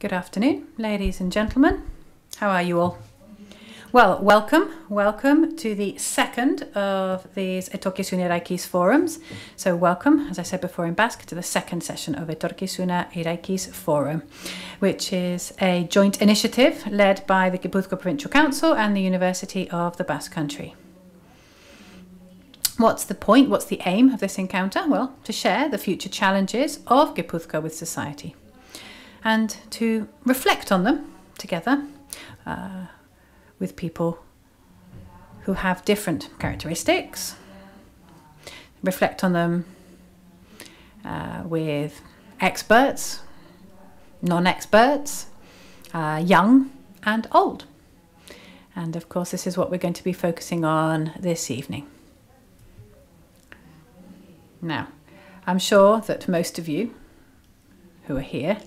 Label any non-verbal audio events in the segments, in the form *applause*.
Good afternoon, ladies and gentlemen. How are you all? Well, welcome, welcome to the second of these Etorkizuna Eraikiz forums. So, welcome, as I said before in Basque, to the second session of Etorkizuna Eraikiz Forum, which is a joint initiative led by the Gipuzkoa Provincial Council and the University of the Basque Country. What's the point? What's the aim of this encounter? Well, to share the future challenges of Gipuzkoa with society and to reflect on them together uh, with people who have different characteristics, reflect on them uh, with experts, non experts, uh, young and old. And of course, this is what we're going to be focusing on this evening. Now, I'm sure that most of you who are here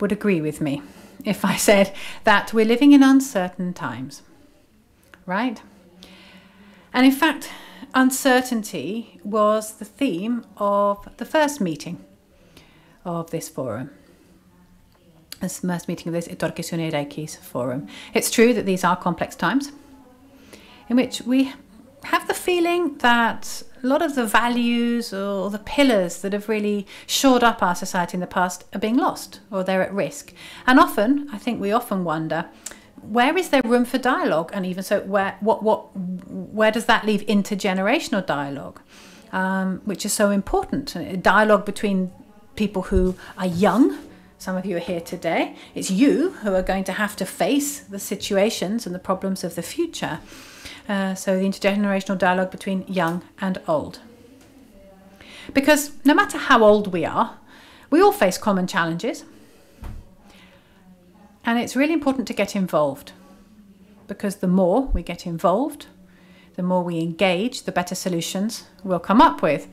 would agree with me if I said that we're living in uncertain times, right? And in fact, uncertainty was the theme of the first meeting of this forum. This first meeting of this Etorkizuna Eraikiz forum. It's true that these are complex times in which we have the feeling that a lot of the values or the pillars that have really shored up our society in the past are being lost or they're at risk. And often, I think we often wonder, where is there room for dialogue? And even so, where what what where does that leave intergenerational dialogue, um, which is so important? Dialogue between people who are young. Some of you are here today. It's you who are going to have to face the situations and the problems of the future. Uh, so the intergenerational dialogue between young and old. Because no matter how old we are, we all face common challenges. And it's really important to get involved because the more we get involved, the more we engage, the better solutions we'll come up with.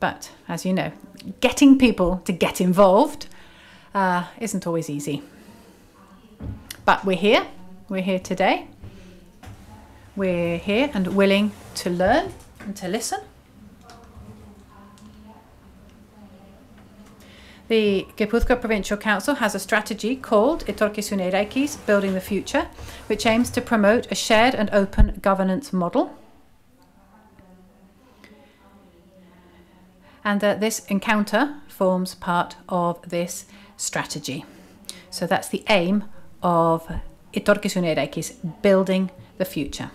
But as you know, getting people to get involved uh, isn't always easy. But we're here, we're here today, we're here and willing to learn and to listen. The Gipuzkoa Provincial Council has a strategy called Etorkizuna Eraikiz, Building the Future, which aims to promote a shared and open governance model. And uh, this encounter forms part of this strategy. So that's the aim of Etorkizuna Eraikiz, building the future.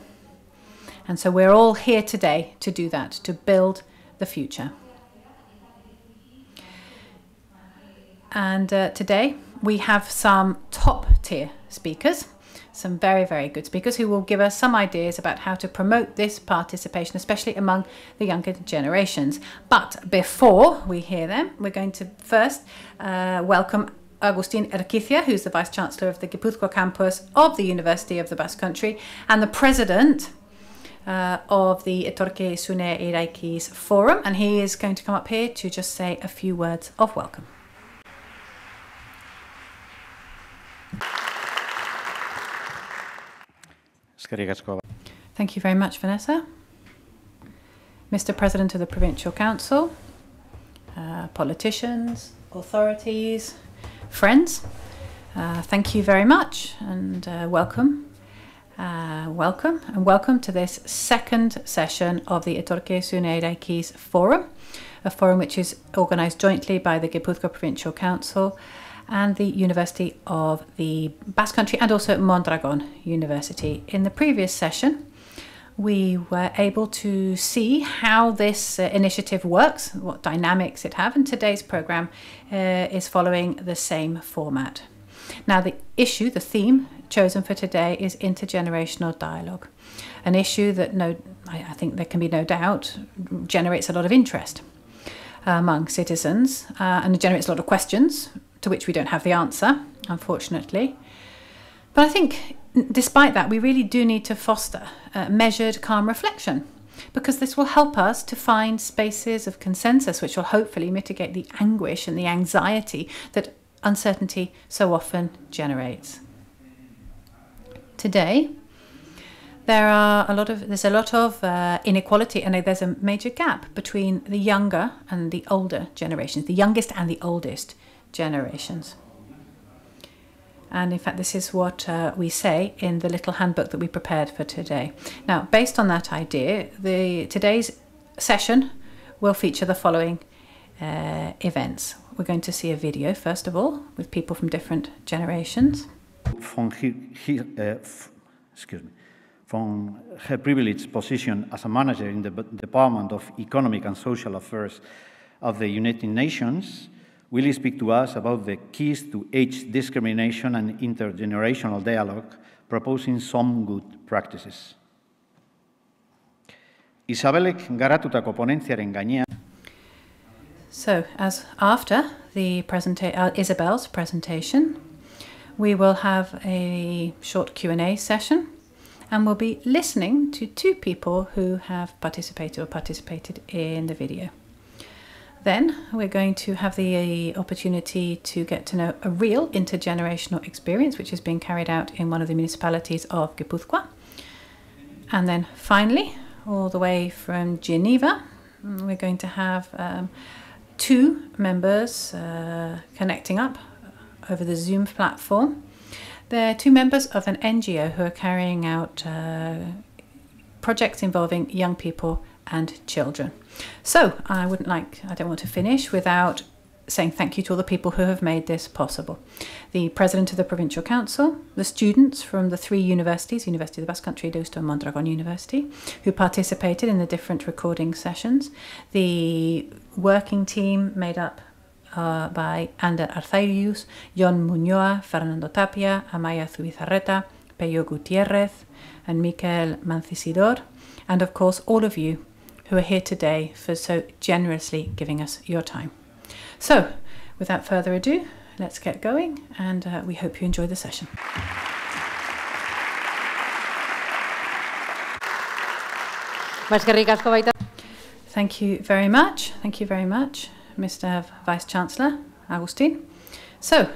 And so we're all here today to do that, to build the future. And uh, today we have some top tier speakers, some very, very good speakers who will give us some ideas about how to promote this participation, especially among the younger generations. But before we hear them, we're going to first uh, welcome Agustin Erkizia, who's the Vice Chancellor of the Gipuzkoa campus of the University of the Basque Country and the President uh, of the Etorkizuna Eraikiz Forum, and he is going to come up here to just say a few words of welcome. Thank you very much, Vanessa. Mr. President of the Provincial Council, uh, politicians, authorities, friends, uh, thank you very much and uh, welcome uh, welcome and welcome to this second session of the Etorkizuna Eraikiz Forum, a forum which is organised jointly by the Gipuzkoa Provincial Council and the University of the Basque Country and also Mondragon University. In the previous session, we were able to see how this uh, initiative works, what dynamics it have, and today's programme uh, is following the same format. Now, the issue, the theme chosen for today is intergenerational dialogue, an issue that no, I, I think there can be no doubt generates a lot of interest among citizens uh, and generates a lot of questions to which we don't have the answer, unfortunately. But I think, despite that, we really do need to foster measured, calm reflection because this will help us to find spaces of consensus which will hopefully mitigate the anguish and the anxiety that uncertainty so often generates today, there are a lot of there's a lot of uh, inequality and there's a major gap between the younger and the older generations, the youngest and the oldest generations. And in fact, this is what uh, we say in the little handbook that we prepared for today. Now, based on that idea, the today's session will feature the following uh, events. We're going to see a video, first of all, with people from different generations. From, he, he, uh, excuse me, from her privileged position as a manager in the Department of Economic and Social Affairs of the United Nations, will speak to us about the keys to age discrimination and intergenerational dialogue, proposing some good practices. Isabelek garatutako ponentziaren gainean So, as after the presenta- uh, Isabel's presentation, we will have a short Q&A session and we'll be listening to two people who have participated or participated in the video. Then we're going to have the opportunity to get to know a real intergenerational experience which is being carried out in one of the municipalities of Gipuzkoa. And then finally, all the way from Geneva, we're going to have um, two members uh, connecting up over the Zoom platform. They're two members of an NGO who are carrying out uh, projects involving young people and children. So I wouldn't like, I don't want to finish without saying thank you to all the people who have made this possible. The President of the Provincial Council, the students from the three universities, University of the Basque Country, Deusto and Mondragon University, who participated in the different recording sessions, the working team made up uh, by Ander Arzairius, Jon Muñoa, Fernando Tapia, Amaya Zubizarreta, Peyo Gutierrez, and Mikel Manzisidor, and of course all of you who are here today for so generously giving us your time. So, without further ado, let's get going and uh, we hope you enjoy the session. Thank you very much. Thank you very much, Mr. Vice Chancellor Agustin. So,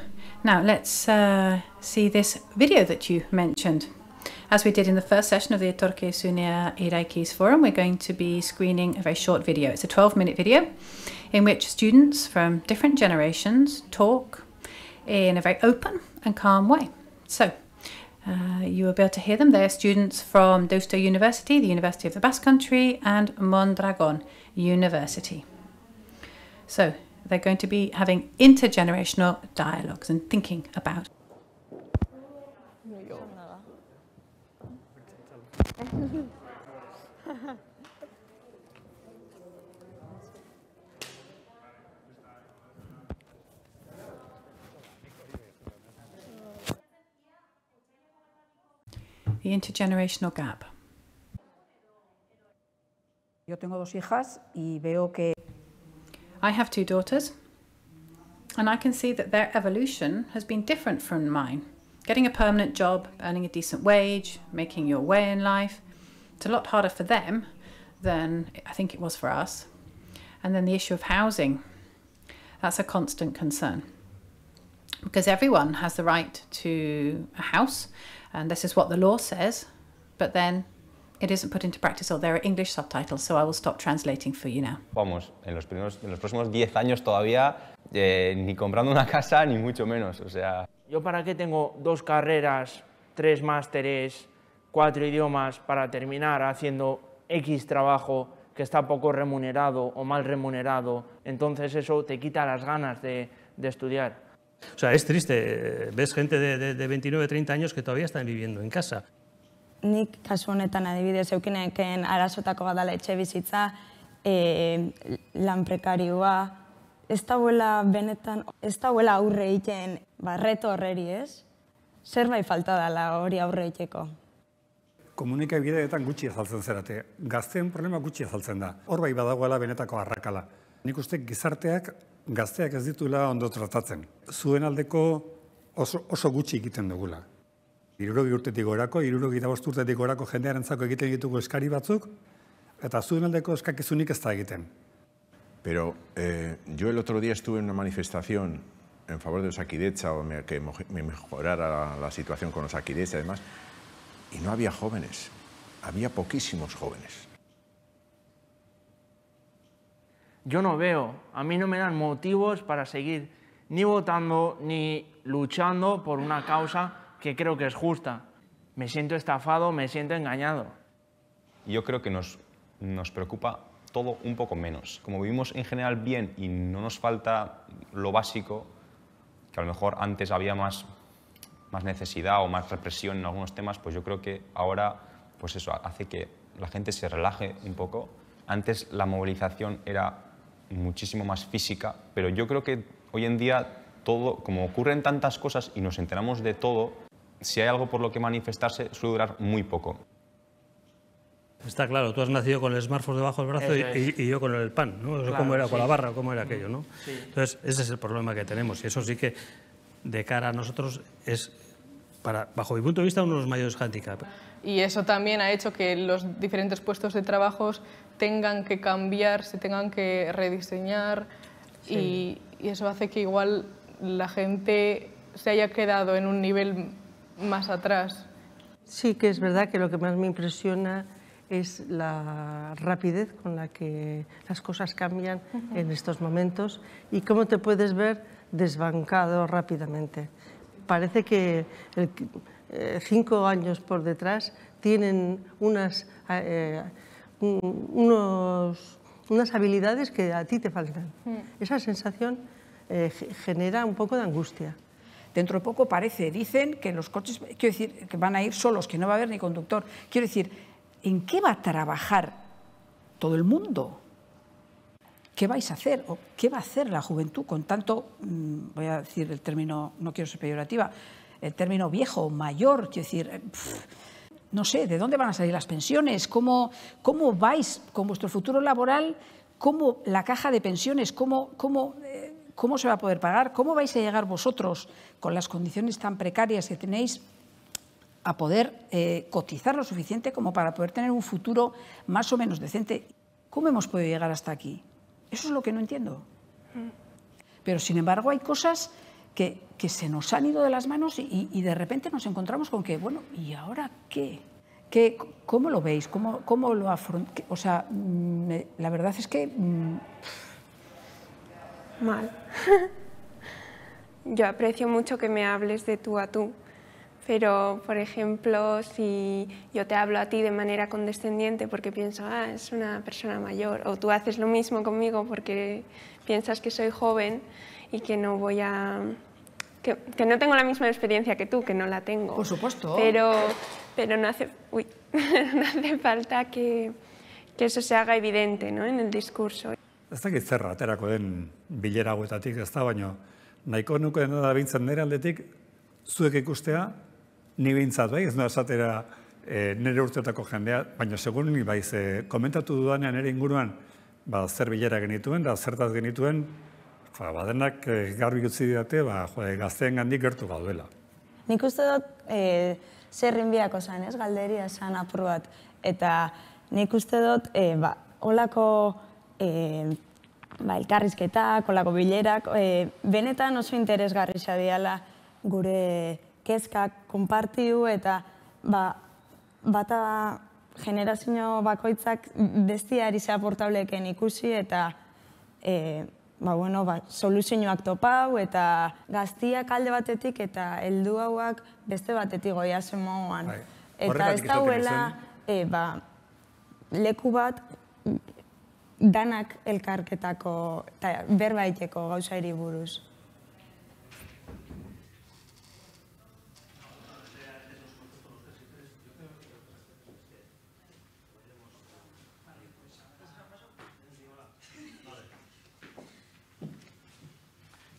now let's uh, see this video that you mentioned. As we did in the first session of the Etorkizuna Eraikiz Forum, we're going to be screening a very short video. It's a 12 minute video in which students from different generations talk in a very open and calm way. So uh, you will be able to hear them. They're students from Deusto University, the University of the Basque Country, and Mondragon University. So they're going to be having intergenerational dialogues and thinking about the intergenerational gap. Yo tengo dos hijas y veo que I have two daughters, and I can see that their evolution has been different from mine. Getting a permanent job, earning a decent wage, making your way in life, it's a lot harder for them than I think it was for us. And then the issue of housing, that's a constant concern. Because everyone has the right to a house, and this is what the law says, but then it isn't put into practice, or there are English subtitles, so I will stop translating for you now. Vamos, en los, primeros, en los próximos 10 años todavía, eh, ni comprando una casa, ni mucho menos, o sea... ¿Yo para qué tengo dos carreras, tres másteres, cuatro idiomas para terminar haciendo X trabajo que está poco remunerado o mal remunerado? Entonces eso te quita las ganas de, de estudiar. O sea, es triste. Ves gente de, de, de 29, 30 años que todavía están viviendo en casa. Nik kasu honetan adibidez eukineken arasotako badala etxe bizitza, e, lan prekarioa, ez dauela benetan, ez dauela aurre egiten barreto horreri ez, zerbait falta dela hori aurre egiteko. Komunikabideetan gutxi azaltzen zerate, gazteen problema gutxi azaltzen da. Hor bai badagoela benetako arrakala. Nik uste gizarteak gazteak ez ditula ondo tratatzen. Zuen aldeko oso, oso gutxi egiten dugula. Irurogi urtetik gorako, irurogi da urtetik gorako jendearen zako egiten ditugu eskari batzuk, eta zuen aldeko eskakizunik ez da egiten. Pero eh, yo el otro día estuve en una manifestación en favor de Osakidecha o me, que me mejorara la, la situación con Osakidecha y demás, y no había jóvenes, había poquísimos jóvenes. Yo no veo, a mí no me dan motivos para seguir ni votando ni luchando por una causa que creo que es justa. Me siento estafado, me siento engañado. Yo creo que nos, nos preocupa todo un poco menos. Como vivimos en general bien y no nos falta lo básico, que a lo mejor antes había más, más necesidad o más represión en algunos temas, pues yo creo que ahora pues eso hace que la gente se relaje un poco. Antes la movilización era muchísimo más física, pero yo creo que hoy en día todo, como ocurren tantas cosas y nos enteramos de todo, si hay algo por lo que manifestarse suele durar muy poco. Está claro, tú has nacido con el smartphone debajo del brazo y, y- y yo con el pan, ¿no? Claro, ¿Cómo era con sí. la barra? ¿Cómo era aquello, no? Sí. Entonces, ese es el problema que tenemos y eso sí que, de cara a nosotros, es, para, bajo mi punto de vista, uno de los mayores handicaps. Y eso también ha hecho que los diferentes puestos de trabajo tengan que cambiar, se tengan que rediseñar y, y eso hace que igual la gente se haya quedado en un nivel más atrás. Sí que es verdad que lo que más me impresiona es la rapidez con la que las cosas cambian en estos momentos y cómo te puedes ver desbancado rápidamente. Parece que el- eh, cinco años por detrás tienen unas, eh, un- unos, unas habilidades que a ti te faltan. Esa sensación eh, ge- genera un poco de angustia. Dentro de poco parece, dicen que los coches, quiero decir, que van a ir solos, que no va a haber ni conductor. Quiero decir, ¿en qué va a trabajar todo el mundo? ¿Qué vais a hacer? ¿O qué va a hacer la juventud con tanto, mm, voy a decir el término, no quiero ser peyorativa, el término viejo, mayor? Quiero decir, eh, no sé, ¿de dónde van a salir las pensiones? ¿Cómo, cómo vais con vuestro futuro laboral? ¿Cómo la caja de pensiones? ¿Cómo, cómo, eh, ¿Cómo se va a poder pagar? ¿Cómo vais a llegar vosotros con las condiciones tan precarias que tenéis a poder eh, cotizar lo suficiente como para poder tener un futuro más o menos decente? ¿Cómo hemos podido llegar hasta aquí? Eso es lo que no entiendo. Pero sin embargo hay cosas que, que se nos han ido de las manos y, y de repente nos encontramos con que, bueno, ¿y ahora qué? ¿Qué ¿Cómo lo veis? ¿Cómo, cómo lo afrontáis? O sea, mm, me- la verdad es que mm, Mal. *laughs* Yo aprecio mucho que me hables de tú a tú, pero, por ejemplo, si yo te hablo a ti de manera condescendiente porque pienso, ah, es una persona mayor, o tú haces lo mismo conmigo porque piensas que soy joven y que no voy a... que, que no tengo la misma experiencia que tú, que no la tengo. Por supuesto. Pero, pero no, hace, uy, *laughs* no hace falta que, que eso se haga evidente ¿no? en el discurso. Ez dakit zer aterako den bilera hauetatik, ez da, baino nahiko nuke da bintzen nire aldetik, zuek ikustea, ni bintzat, bai, ez noa esatera e, nire urteotako jendea, baina segun ni bai, ze komentatu dudanean nire inguruan, ba, zer bilera genituen, da zertaz genituen, ba, badenak e, garbi utzi didate, ba, jo, gazteen gandik gertu gaudela. Nik uste dut e, zerrin biako zan, ez, galderia zan apur bat. Eta nik uste dut, e, ba, olako e, ba, elkarrizketak, olako bilerak, e, benetan oso interesgarri diala gure kezkak konpartiu eta ba, bata generazio bakoitzak bestiari aportableken ikusi eta e, ba, bueno, ba, soluzioak topau eta gaztiak alde batetik eta heldu hauak beste batetik goia moduan. Bai. Eta ez dauela e, ba, leku bat danak elkarketako eta berbaiteko gauzairi buruz.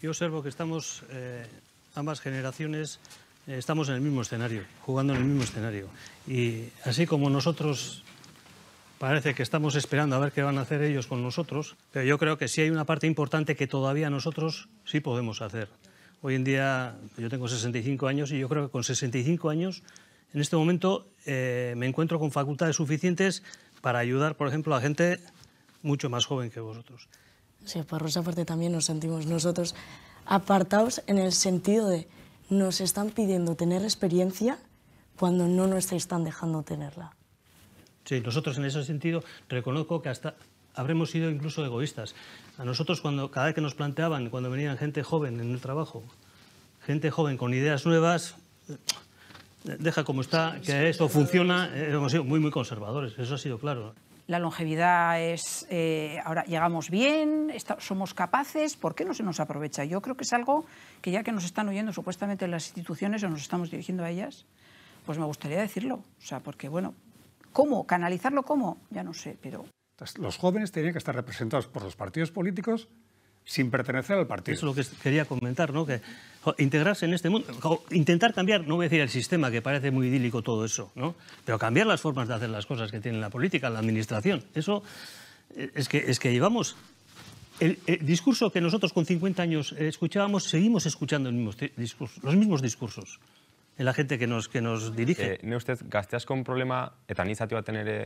Yo observo que estamos, eh, ambas generaciones, eh, estamos en el mismo escenario, jugando en el mismo escenario. Y así como nosotros parece que estamos esperando a ver qué van a hacer ellos con nosotros, pero yo creo que sí hay una parte importante que todavía nosotros sí podemos hacer. Hoy en día yo tengo 65 años y yo creo que con 65 años en este momento eh, me encuentro con facultades suficientes para ayudar, por ejemplo, a gente mucho más joven que vosotros. Sí, por esa parte también nos sentimos nosotros apartados en el sentido de nos están pidiendo tener experiencia cuando no nos están dejando tenerla. Sí, nosotros en ese sentido reconozco que hasta habremos sido incluso egoístas. A nosotros, cuando, cada vez que nos planteaban, cuando venían gente joven en el trabajo, gente joven con ideas nuevas, deja como está, que esto funciona, eh, hemos sido muy, muy conservadores, eso ha sido claro. La longevidad es, eh, ahora llegamos bien, está, somos capaces, ¿por qué no se nos aprovecha? Yo creo que es algo que ya que nos están oyendo supuestamente las instituciones o nos estamos dirigiendo a ellas, pues me gustaría decirlo, o sea, porque bueno, ¿cómo? ¿Canalizarlo cómo? Ya no sé, pero... Los jóvenes tenían que estar representados por los partidos políticos sin pertenecer al partido. Eso es lo que quería comentar, ¿no? Que integrarse en este mundo, intentar cambiar, no voy a decir el sistema, que parece muy idílico todo eso, ¿no? Pero cambiar las formas de hacer las cosas que tiene la política, la administración. Eso eh, es que, es que llevamos... El, discurso que nosotros con 50 años escuchábamos, seguimos escuchando el mismo discurso, los mismos discursos en la gente que nos, que nos dirige. Eh, ne ustez, gazteazkon problema, eta nizatu baten ere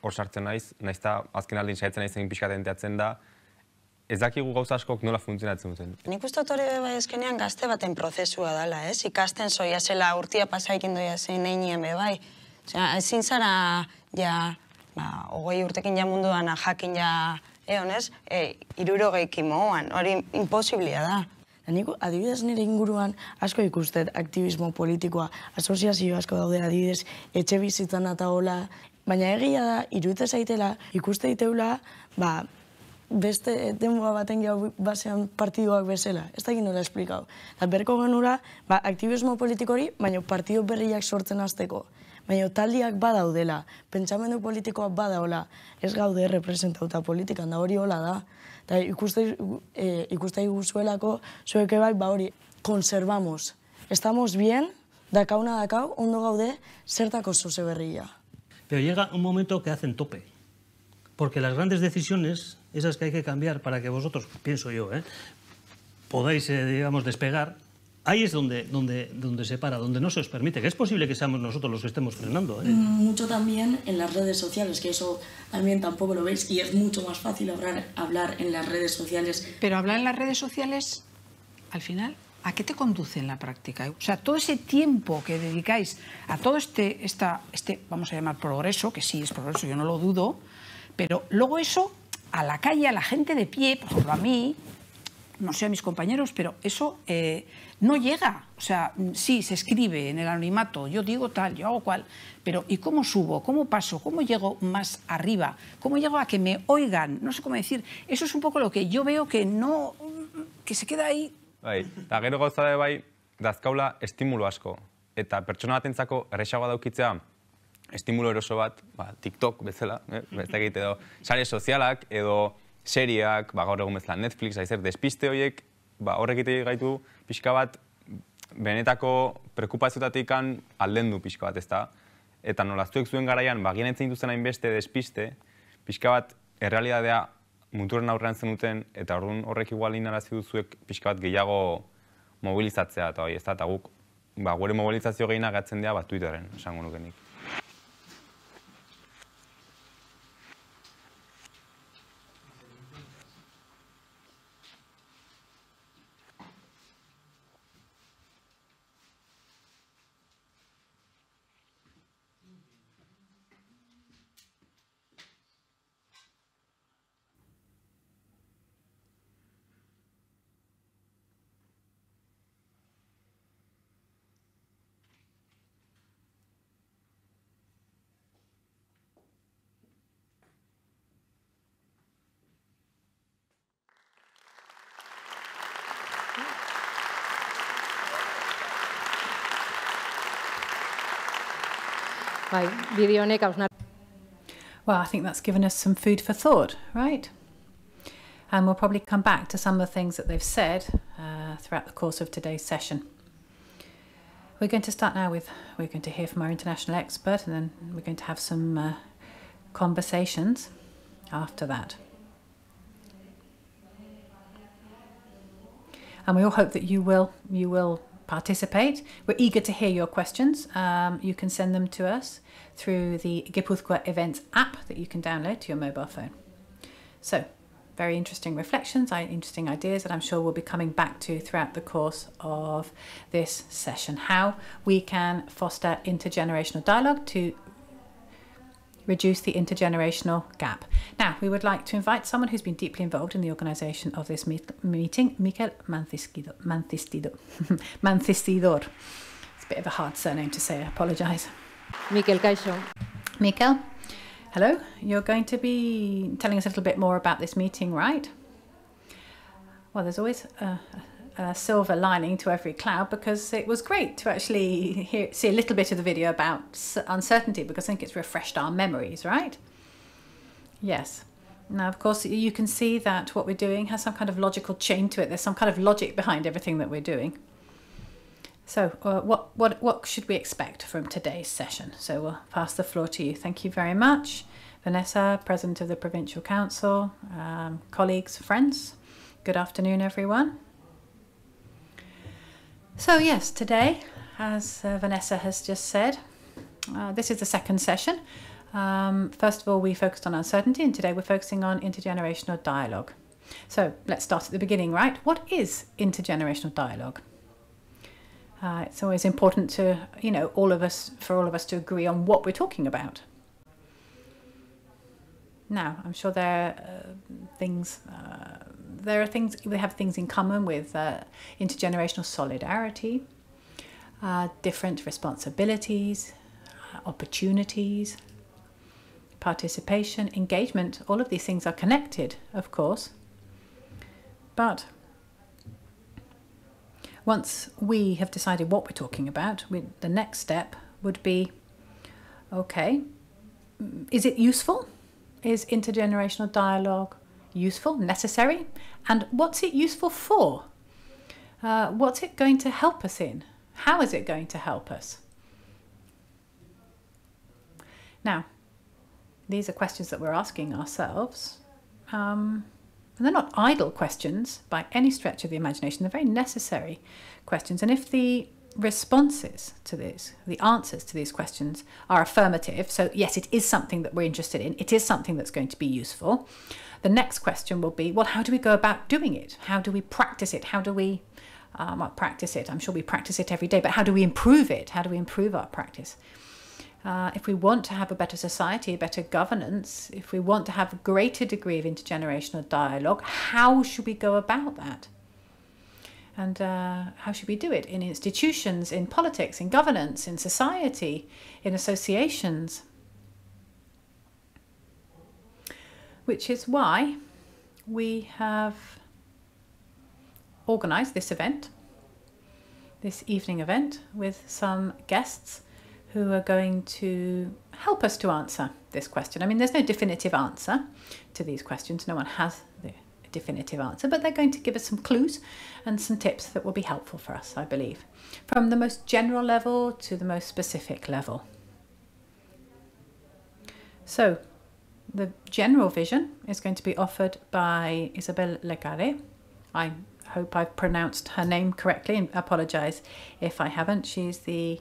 hor sartzen naiz, naiz eta azken aldin saiatzen naizen pixkatenteatzen da, ez dakigu gauza askok nola funtzionatzen duten. Nik uste hori bai eskenean gazte baten prozesua dela, ez? Ikasten zoia zela urtia pasaikin doia zein einien be bai. Osea, ezin zara, ja, ba, ogoi urtekin ja munduan jakin ja, egon ez, e, irurogeik imoan, hori imposiblia da. Nik adibidez nire inguruan asko ikustet aktivismo politikoa, asoziazio asko daude adibidez, etxe bizitzan eta hola, baina egia da, iruditza zaitela, ikuste diteula, ba, beste denboa baten gau basean partiduak bezala. Ez da egin nola esplikau. Eta berko genura, ba, aktivismo politikori, baina partidu berriak sortzen azteko. Baina taldiak badaudela, pentsamendu politikoa badaola, ez gaude representauta politikan, da hori hola da. Eta ikuste, e, ikuste guzuelako, zueke bai, ba hori, konservamos. Estamos bien, dakauna dakau, ondo gaude, zertako zoze berria. Pero llega un momento que hacen tope. Porque las grandes decisiones, esas que hay que cambiar para que vosotros, pienso yo, ¿eh? podáis, eh, digamos, despegar, ahí es donde, donde, donde se para, donde no se os permite, que es posible que seamos nosotros los que estemos frenando. ¿eh? Mm, mucho también en las redes sociales, que eso también tampoco lo veis, y es mucho más fácil hablar, hablar en las redes sociales. Pero hablar en las redes sociales, al final, ¿a qué te conduce en la práctica? O sea, todo ese tiempo que dedicáis a todo este, esta, este, vamos a llamar progreso, que sí es progreso, yo no lo dudo, pero luego eso, a la calle, a la gente de pie, por ejemplo a mí, no sé a mis compañeros, pero eso eh, no llega. O sea, sí, se escribe en el anonimato, yo digo tal, yo hago cual, pero ¿y cómo subo? ¿Cómo paso? ¿Cómo llego más arriba? ¿Cómo llego a que me oigan? No sé cómo decir. Eso es un poco lo que yo veo que no, que se queda ahí. Bai, eta gero gauza bai, dazkaula asko. Eta pertsona batentzako erresagoa estimulo eroso bat, ba, TikTok bezala, eh? ez da edo sare sozialak edo seriak, ba, gaur egun bezala Netflix, aizer, despiste horiek, ba, horrek gaitu pixka bat benetako preokupaziotatik alden du pixka bat, ez da? Eta nolaztuek zuen garaian, ba, genetzen duzen hainbeste despiste, pixka bat errealidadea muturen aurrean zenuten, eta orduan horrek igual inarazi duzuek pixka bat gehiago mobilizatzea, eta hori, ez da, eta guk, ba, gure mobilizazio gehiena gatzen dira, bat Twitteren, esango nukenik. Well, I think that's given us some food for thought, right? And we'll probably come back to some of the things that they've said uh, throughout the course of today's session. We're going to start now with, we're going to hear from our international expert and then we're going to have some uh, conversations after that. And we all hope that you will, you will participate. We're eager to hear your questions. Um, you can send them to us through the Gipuzkoa Events app that you can download to your mobile phone. So, very interesting reflections, interesting ideas that I'm sure we'll be coming back to throughout the course of this session. How we can foster intergenerational dialogue to reduce the intergenerational gap. Now, we would like to invite someone who's been deeply involved in the organisation of this meet- meeting, Mikel. Mancistido. Mancistidor. *laughs* It's a bit of a hard surname to say, I apologise. Mikel Caixo. Mikel, hello. You're going to be telling us a little bit more about this meeting, right? Well, there's always a, a silver lining to every cloud because it was great to actually hear, see a little bit of the video about uncertainty because I think it's refreshed our memories, right? Yes. Now, of course, you can see that what we're doing has some kind of logical chain to it. There's some kind of logic behind everything that we're doing. So, uh, what, what, what should we expect from today's session? So, we'll pass the floor to you. Thank you very much. Vanessa, President of the Provincial Council, um, colleagues, friends, good afternoon, everyone. So, yes, today, as uh, Vanessa has just said, uh, this is the second session. Um, first of all, we focused on uncertainty, and today we're focusing on intergenerational dialogue. So, let's start at the beginning, right? What is intergenerational dialogue? Uh, it's always important to, you know, all of us, for all of us to agree on what we're talking about. Now, I'm sure there are uh, things, uh, there are things, we have things in common with uh, intergenerational solidarity, uh, different responsibilities, uh, opportunities, participation, engagement. All of these things are connected, of course. But once we have decided what we're talking about, we, the next step would be okay, is it useful? Is intergenerational dialogue useful, necessary? And what's it useful for? Uh, what's it going to help us in? How is it going to help us? Now, these are questions that we're asking ourselves. Um, and they're not idle questions by any stretch of the imagination. They're very necessary questions. And if the responses to these, the answers to these questions are affirmative, so yes, it is something that we're interested in, it is something that's going to be useful, the next question will be well, how do we go about doing it? How do we practice it? How do we um, practice it? I'm sure we practice it every day, but how do we improve it? How do we improve our practice? Uh, if we want to have a better society, a better governance, if we want to have a greater degree of intergenerational dialogue, how should we go about that? And uh, how should we do it in institutions, in politics, in governance, in society, in associations? Which is why we have organised this event, this evening event, with some guests who are going to help us to answer this question. I mean, there's no definitive answer to these questions, no one has definitive answer, but they're going to give us some clues and some tips that will be helpful for us, I believe, from the most general level to the most specific level. So, the general vision is going to be offered by Isabelle Legare. I hope I've pronounced her name correctly and apologise if I haven't. She's the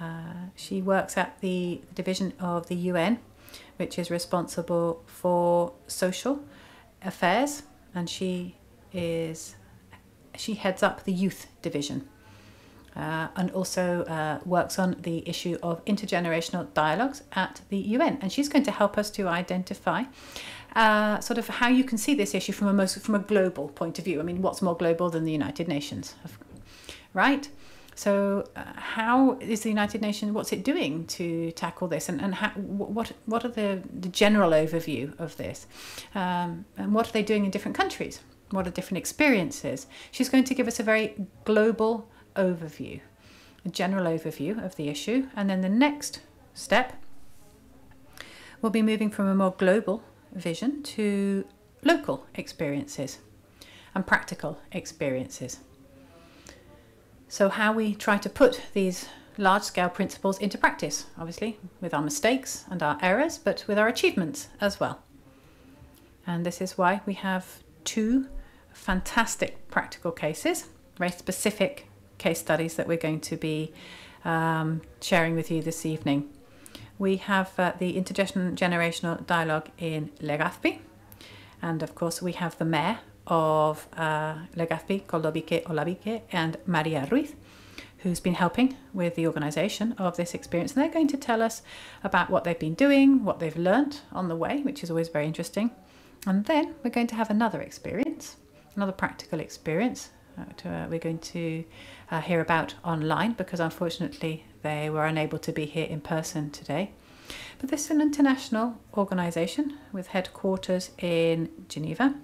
uh, she works at the division of the UN, which is responsible for social affairs, and she is she heads up the youth division, uh, and also uh, works on the issue of intergenerational dialogues at the UN. And she's going to help us to identify. Uh, sort of how you can see this issue from a most from a global point of view. I mean, what's more global than the United Nations, right? So, uh, how is the United Nations? What's it doing to tackle this, and and how, what what are the, the general overview of this, um, and what are they doing in different countries? What are different experiences? She's going to give us a very global overview, a general overview of the issue, and then the next step will be moving from a more global vision to local experiences and practical experiences. So, how we try to put these large scale principles into practice, obviously, with our mistakes and our errors, but with our achievements as well. And this is why we have two fantastic practical cases, very specific case studies that we're going to be um, sharing with you this evening. We have uh, the intergenerational dialogue in Legazpi, and of course, we have the mayor of uh, Legazpi, Koldobike Olabique, and Maria Ruiz, who's been helping with the organisation of this experience. And they're going to tell us about what they've been doing, what they've learnt on the way, which is always very interesting. And then we're going to have another experience, another practical experience. Uh, to, uh, we're going to uh, hear about online because unfortunately they were unable to be here in person today. But this is an international organisation with headquarters in Geneva,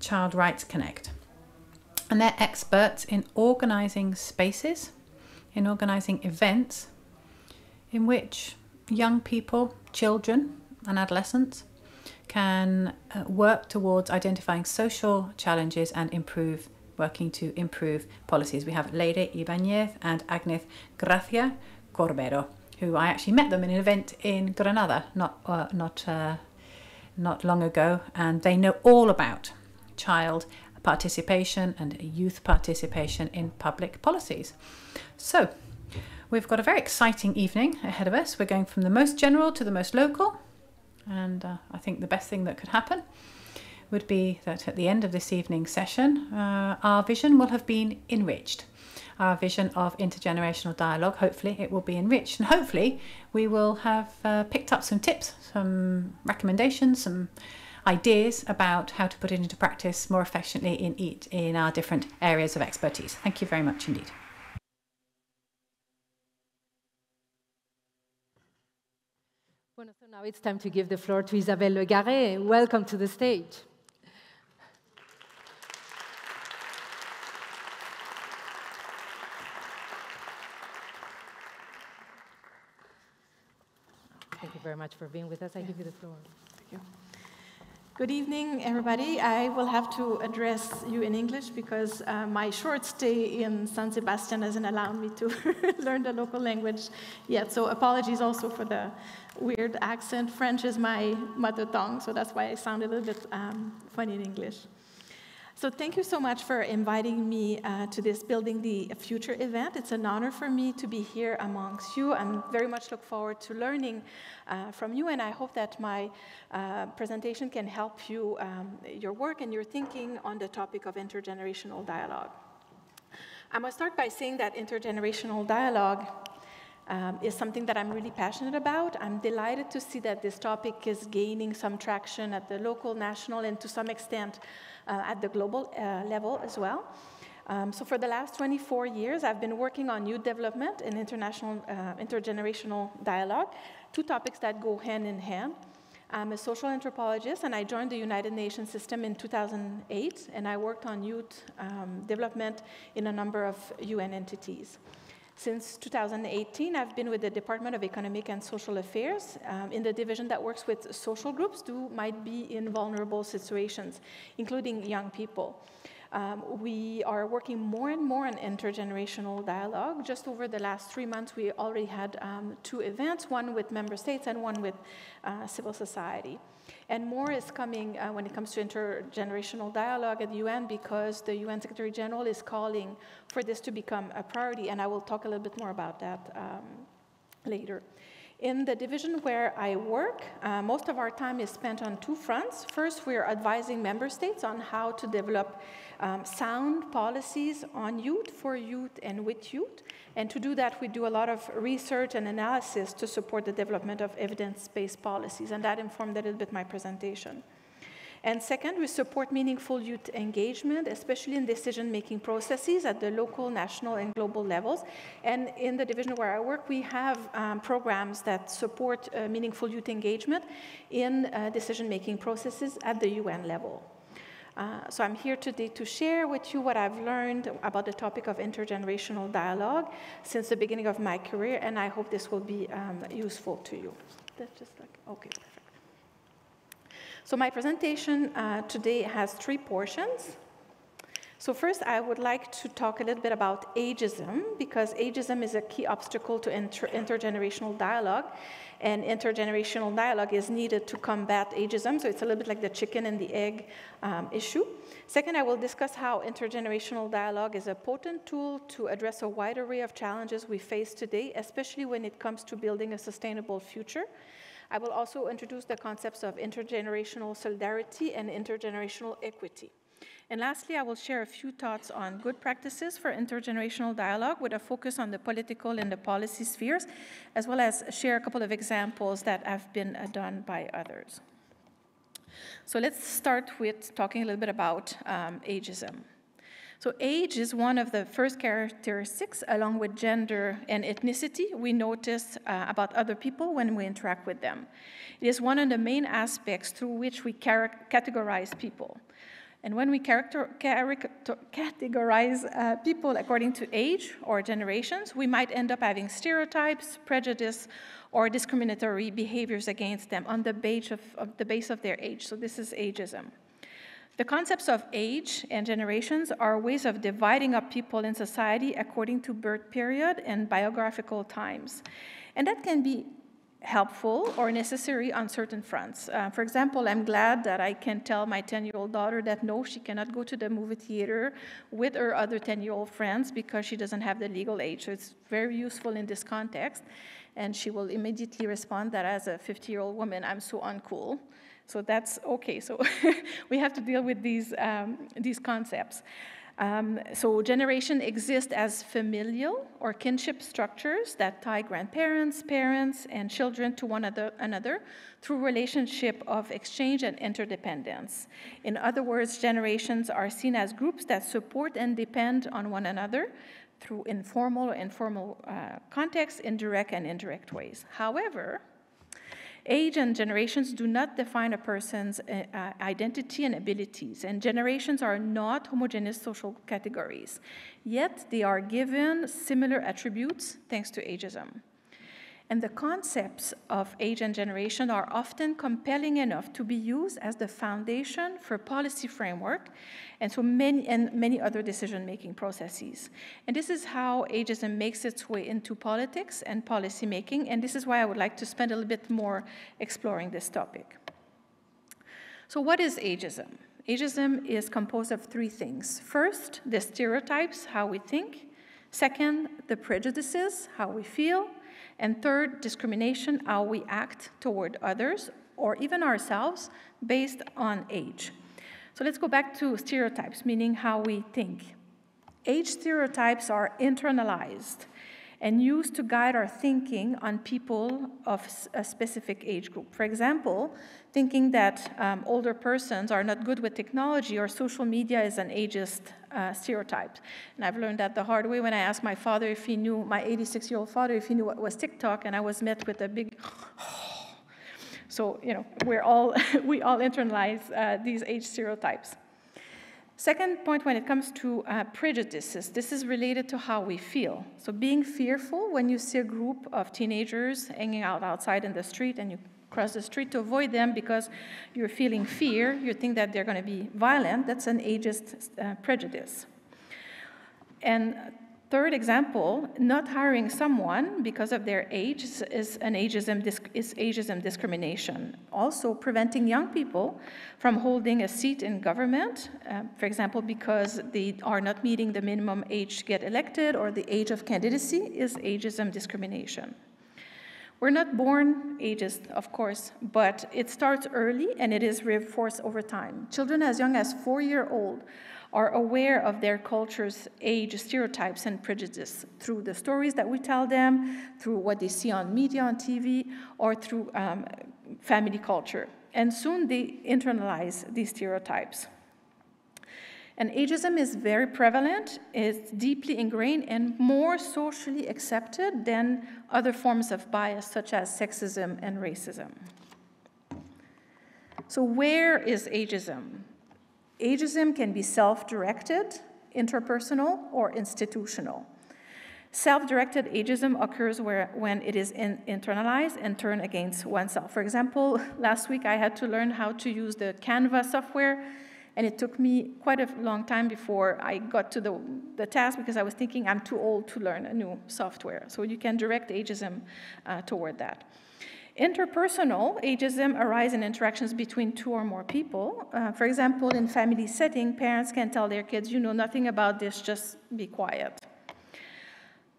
Child Rights Connect. And they're experts in organising spaces, in organising events in which young people, children, and adolescents can uh, work towards identifying social challenges and improve working to improve policies. We have Leire Ibañez and Agnès Gràcia Corbero, who I actually met them in an event in Granada not uh, not uh, not long ago, and they know all about child participation and youth participation in public policies. So, we've got a very exciting evening ahead of us. We're going from the most general to the most local, and uh, I think the best thing that could happen would be that at the end of this evening's session, uh, our vision will have been enriched. Our vision of intergenerational dialogue, hopefully, it will be enriched, and hopefully, we will have uh, picked up some tips, some recommendations, some ideas about how to put it into practice more efficiently in each in our different areas of expertise. Thank you very much indeed. Bueno, so now it's time to give the floor to Isabelle Legare. Welcome to the stage. Thank you very much for being with us. I give you the floor. Thank you. Good evening, everybody. I will have to address you in English because uh, my short stay in San Sebastian hasn't allowed me to *laughs* learn the local language yet. So apologies also for the weird accent. French is my mother tongue, so that's why I sound a little bit um, funny in English. So thank you so much for inviting me uh, to this Building the Future event. It's an honor for me to be here amongst you. I'm very much look forward to learning uh, from you, and I hope that my uh, presentation can help you, um, your work and your thinking on the topic of intergenerational dialogue. I must start by saying that intergenerational dialogue um, is something that I'm really passionate about. I'm delighted to see that this topic is gaining some traction at the local, national, and to some extent at the global uh, level as well. Um, so for the last 24 years, I've been working on youth development and international, uh, intergenerational dialogue, two topics that go hand in hand. I'm a social anthropologist, and I joined the United Nations system in 2008, and I worked on youth um, development in a number of UN entities. Since 2018, I've been with the Department of Economic and Social Affairs um, in the division that works with social groups who might be in vulnerable situations, including young people. Um, we are working more and more on intergenerational dialogue. Just over the last three months, we already had um, two events, one with member states and one with uh, civil society. And more is coming uh, when it comes to intergenerational dialogue at the UN because the UN Secretary General is calling for this to become a priority, and I will talk a little bit more about that um, later. In the division where I work, uh, most of our time is spent on two fronts. First, we are advising member states on how to develop um, sound policies on youth, for youth, and with youth. And to do that, we do a lot of research and analysis to support the development of evidence-based policies, and that informed a little bit my presentation. And second, we support meaningful youth engagement, especially in decision-making processes at the local, national, and global levels. And in the division where I work, we have um, programs that support uh, meaningful youth engagement in uh, decision-making processes at the UN level. Uh, so I'm here today to share with you what I've learned about the topic of intergenerational dialogue since the beginning of my career, and I hope this will be um, useful to you. That's just like, okay. So my presentation uh, today has three portions. So first, I would like to talk a little bit about ageism, because ageism is a key obstacle to inter intergenerational dialogue, and intergenerational dialogue is needed to combat ageism, so it's a little bit like the chicken and the egg um, issue. Second, I will discuss how intergenerational dialogue is a potent tool to address a wide array of challenges we face today, especially when it comes to building a sustainable future. I will also introduce the concepts of intergenerational solidarity and intergenerational equity. And lastly, I will share a few thoughts on good practices for intergenerational dialogue with a focus on the political and the policy spheres, as well as share a couple of examples that have been uh, done by others. So let's start with talking a little bit about um, ageism. So age is one of the first characteristics, along with gender and ethnicity, we notice uh, about other people when we interact with them. It is one of the main aspects through which we categorize people. And when we character, categorize uh, people according to age or generations, we might end up having stereotypes, prejudice, or discriminatory behaviors against them on the base of, of the base of their age. So this is ageism. The concepts of age and generations are ways of dividing up people in society according to birth period and biographical times. And that can be helpful or necessary on certain fronts. Uh, for example, I'm glad that I can tell my 10 year old daughter that no, she cannot go to the movie theater with her other 10 year old friends because she doesn't have the legal age. So it's very useful in this context. And she will immediately respond that as a 50 year old woman, I'm so uncool. So that's okay. So *laughs* we have to deal with these, um, these concepts. Um, so generation exists as familial or kinship structures that tie grandparents, parents, and children to one another through relationship of exchange and interdependence. In other words, generations are seen as groups that support and depend on one another through informal or informal uh, contexts in direct and indirect ways. However, Age and generations do not define a person's uh, uh, identity and abilities, and generations are not homogeneous social categories. Yet they are given similar attributes thanks to ageism. And the concepts of age and generation are often compelling enough to be used as the foundation for policy framework and so many and many other decision-making processes. And this is how ageism makes its way into politics and policy making, and this is why I would like to spend a little bit more exploring this topic. So what is ageism? Ageism is composed of three things. First, the stereotypes, how we think. Second, the prejudices, how we feel. And third, discrimination, how we act toward others or even ourselves based on age. So let's go back to stereotypes, meaning how we think. Age stereotypes are internalized and used to guide our thinking on people of a specific age group. For example, thinking that um, older persons are not good with technology or social media is an ageist uh, stereotype. And I've learned that the hard way when I asked my father if he knew, my 86 year old father, if he knew what was TikTok, and I was met with a big, *sighs* so, you know, we're all, *laughs* we all internalize uh, these age stereotypes. Second point, when it comes to uh, prejudices, this is related to how we feel. So being fearful when you see a group of teenagers hanging out outside in the street and you cross the street to avoid them because you're feeling fear, you think that they're going to be violent, that's an ageist uh, prejudice. And Third example, not hiring someone because of their age is an ageism, is ageism discrimination. Also, preventing young people from holding a seat in government, uh, for example, because they are not meeting the minimum age to get elected or the age of candidacy is ageism discrimination. We're not born ageist, of course, but it starts early and it is reinforced over time. Children as young as four year old are aware of their culture's age stereotypes and prejudice through the stories that we tell them, through what they see on media, on TV, or through um, family culture. And soon they internalize these stereotypes. And ageism is very prevalent, it's deeply ingrained, and more socially accepted than other forms of bias, such as sexism and racism. So, where is ageism? Ageism can be self-directed, interpersonal, or institutional. Self-directed ageism occurs where, when it is in, internalized and turned against oneself. For example, *laughs* last week I had to learn how to use the Canva software, and it took me quite a long time before I got to the, the task because I was thinking I'm too old to learn a new software. So you can direct ageism uh, toward that. Interpersonal ageism arises in interactions between two or more people. Uh, for example, in family setting, parents can tell their kids, you know nothing about this, just be quiet.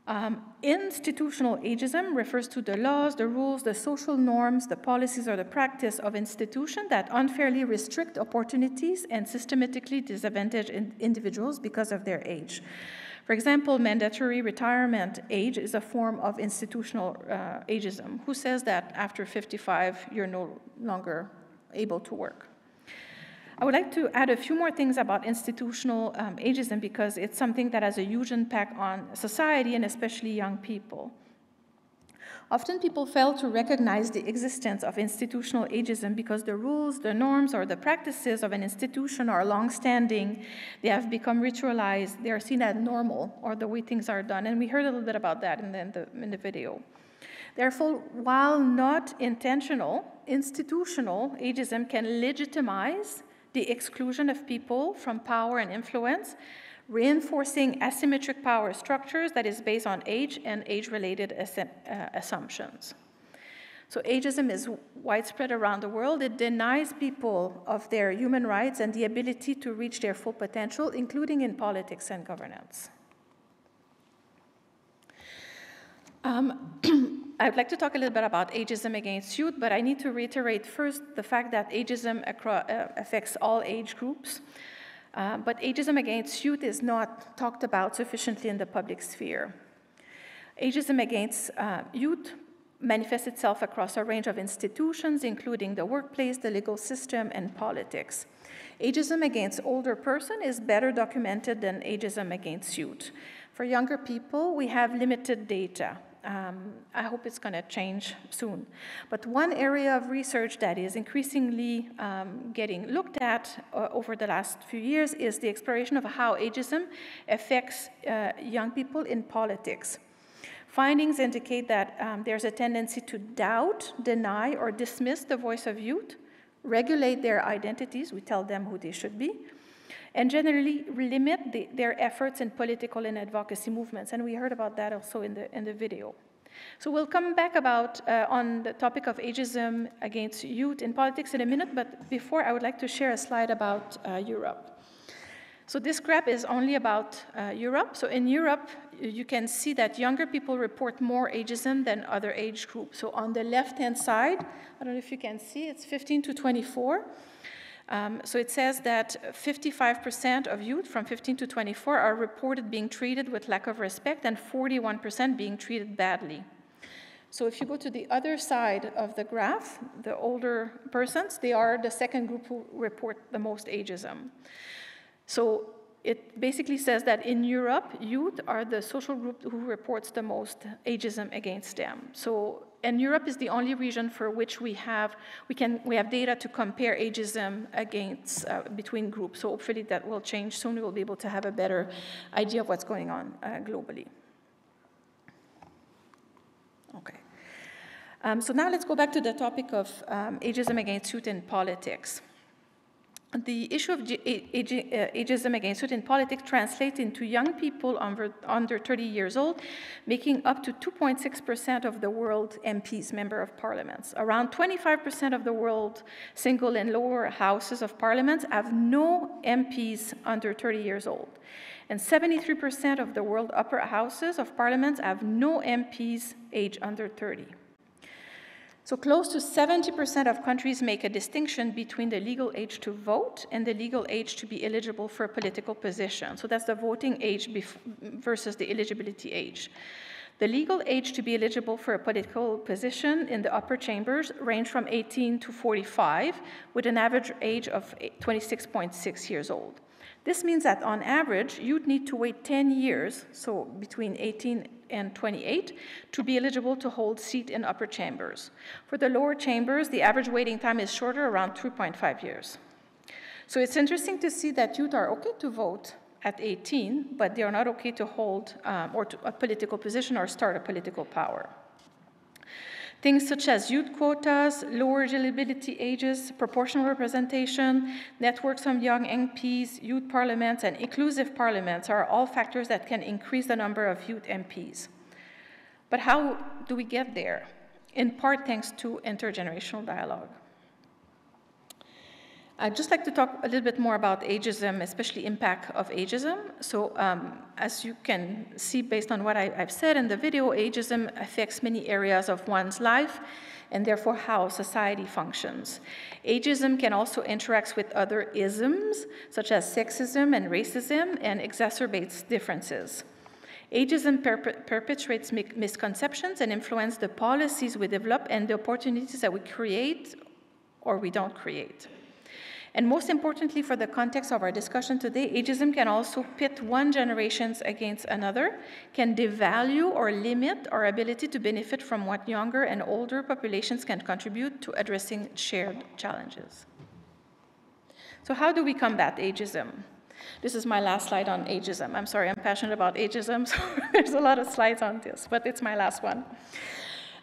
Um, institutional ageism refers to the laws, the rules, the social norms, the policies, or the practice of institutions that unfairly restrict opportunities and systematically disadvantage in individuals because of their age. For example, mandatory retirement age is a form of institutional uh, ageism. Who says that after 55 you're no longer able to work? I would like to add a few more things about institutional um, ageism because it's something that has a huge impact on society and especially young people. Often people fail to recognize the existence of institutional ageism because the rules, the norms, or the practices of an institution are long-standing. They have become ritualized. They are seen as normal or the way things are done. And we heard a little bit about that in the, in the, in the video. Therefore, while not intentional, institutional ageism can legitimize the exclusion of people from power and influence, reinforcing asymmetric power structures that is based on age and age-related uh, assumptions. So ageism is widespread around the world. It denies people of their human rights and the ability to reach their full potential, including in politics and governance. Um, *clears throat* I'd like to talk a little bit about ageism against youth, but I need to reiterate first the fact that ageism uh, affects all age groups. Uh, but ageism against youth is not talked about sufficiently in the public sphere. Ageism against uh, youth manifests itself across a range of institutions, including the workplace, the legal system, and politics. Ageism against older person is better documented than ageism against youth. For younger people, we have limited data. Um, I hope it's going to change soon. But one area of research that is increasingly um, getting looked at uh, over the last few years is the exploration of how ageism affects uh, young people in politics. Findings indicate that um, there's a tendency to doubt, deny, or dismiss the voice of youth, regulate their identities, we tell them who they should be, and generally limit the, their efforts in political and advocacy movements. And we heard about that also in the, in the video. So we'll come back about uh, on the topic of ageism against youth in politics in a minute, but before I would like to share a slide about uh, Europe. So this graph is only about uh, Europe. So in Europe, you can see that younger people report more ageism than other age groups. So on the left-hand side, I don't know if you can see, it's 15 to 24. Um, so it says that 55% of youth from 15 to 24 are reported being treated with lack of respect and 41% being treated badly. So if you go to the other side of the graph, the older persons, they are the second group who report the most ageism. So it basically says that in Europe, youth are the social group who reports the most ageism against them. So and Europe is the only region for which we have we can we have data to compare ageism against uh, between groups. So hopefully that will change soon. We will be able to have a better idea of what's going on uh, globally. Okay. Um, so now let's go back to the topic of um, ageism against youth in politics the issue of uh, ageism against youth in politics translates into young people under, under 30 years old, making up to 2.6% of the world MPs, member of parliaments. Around 25% of the world single and lower houses of parliaments have no MPs under 30 years old. And 73% of the world upper houses of parliaments have no MPs age under 30. So close to 70% of countries make a distinction between the legal age to vote and the legal age to be eligible for a political position. So that's the voting age versus the eligibility age. The legal age to be eligible for a political position in the upper chambers range from 18 to 45, with an average age of 26.6 years old. This means that on average, you'd need to wait 10 years, so between 18 and 28 to be eligible to hold seat in upper chambers. For the lower chambers, the average waiting time is shorter, around 3.5 years. So it's interesting to see that youth are okay to vote at 18, but they are not okay to hold um, or to a political position or start a political power. Things such as youth quotas, lower eligibility ages, proportional representation, networks of young MPs, youth parliaments, and inclusive parliaments are all factors that can increase the number of youth MPs. But how do we get there? In part thanks to intergenerational dialogue. I'd just like to talk a little bit more about ageism, especially impact of ageism. So um, as you can see based on what I, have said in the video, ageism affects many areas of one's life and therefore how society functions. Ageism can also interact with other isms, such as sexism and racism, and exacerbates differences. Ageism perpetuates misconceptions and influences the policies we develop and the opportunities that we create or we don't create. And most importantly, for the context of our discussion today, ageism can also pit one generation against another, can devalue or limit our ability to benefit from what younger and older populations can contribute to addressing shared challenges. So how do we combat ageism? This is my last slide on ageism. I'm sorry, I'm passionate about ageism, *laughs* so there's a lot of slides on this, but it's my last one.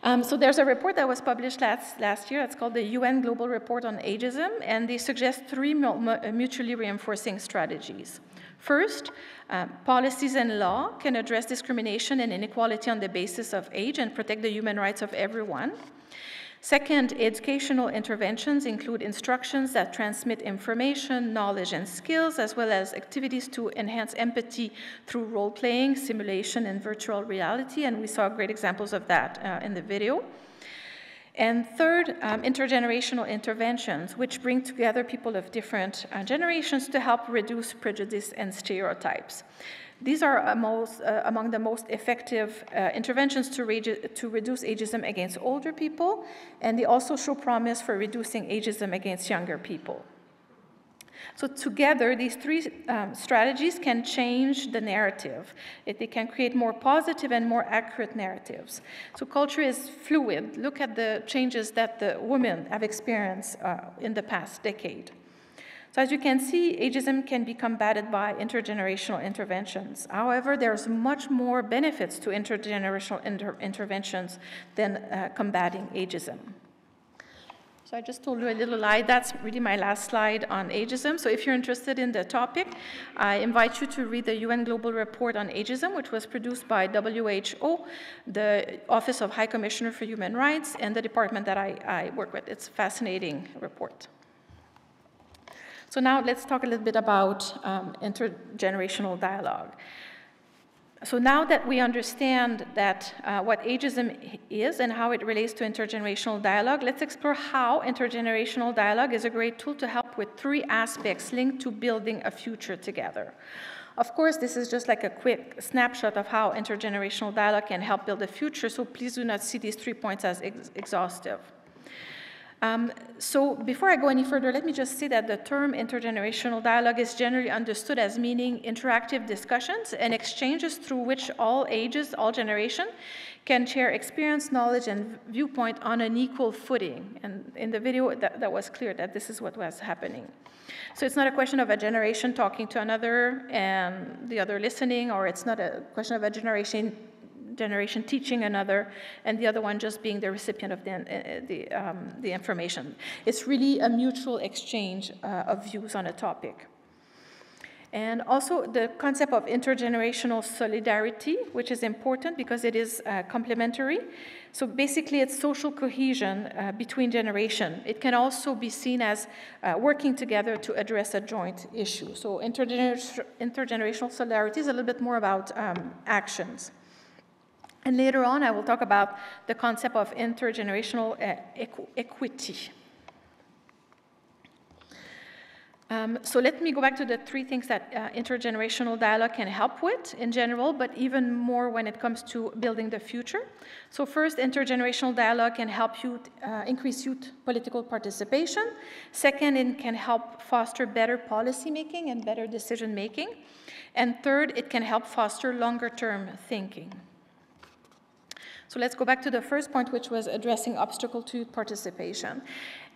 Um, so there's a report that was published last, last year. It's called the UN Global Report on Ageism, and they suggest three mutually reinforcing strategies. First, um, policies and law can address discrimination and inequality on the basis of age and protect the human rights of everyone. Second, educational interventions include instructions that transmit information, knowledge, and skills, as well as activities to enhance empathy through role playing, simulation, and virtual reality. And we saw great examples of that uh, in the video. And third, um, intergenerational interventions, which bring together people of different uh, generations to help reduce prejudice and stereotypes. These are most, uh, among the most effective uh, interventions to, to, reduce ageism against older people, and they also show promise for reducing ageism against younger people. So together, these three um, strategies can change the narrative. It, they can create more positive and more accurate narratives. So culture is fluid. Look at the changes that the women have experienced uh, in the past decade. So as you can see, ageism can be combated by intergenerational interventions. However, there's much more benefits to intergenerational inter interventions than uh, combating ageism. So I just told you a little lie. That's really my last slide on ageism. So if you're interested in the topic, I invite you to read the UN Global Report on Ageism, which was produced by WHO, the Office of High Commissioner for Human Rights, and the department that I, I work with. It's a fascinating report. So now let's talk a little bit about um, intergenerational dialogue. So now that we understand that uh, what ageism is and how it relates to intergenerational dialogue, let's explore how intergenerational dialogue is a great tool to help with three aspects linked to building a future together. Of course, this is just like a quick snapshot of how intergenerational dialogue can help build a future, so please do not see these three points as ex exhaustive. Um, so before I go any further, let me just say that the term intergenerational dialogue is generally understood as meaning interactive discussions and exchanges through which all ages, all generation, can share experience, knowledge, and viewpoint on an equal footing. And in the video, that, that was clear that this is what was happening. So it's not a question of a generation talking to another and the other listening, or it's not a question of a generation generation teaching another, and the other one just being the recipient of the, uh, the, um, the information. It's really a mutual exchange uh, of views on a topic. And also the concept of intergenerational solidarity, which is important because it is uh, complementary. So basically, it's social cohesion uh, between generation. It can also be seen as uh, working together to address a joint issue. So intergener intergenerational solidarity is a little bit more about um, actions. And later on, I will talk about the concept of intergenerational uh, equ equity. Um, so let me go back to the three things that uh, intergenerational dialogue can help with in general, but even more when it comes to building the future. So first, intergenerational dialogue can help you uh, increase youth political participation. Second, it can help foster better policy making and better decision making. And third, it can help foster longer term thinking. So let's go back to the first point, which was addressing obstacle to participation.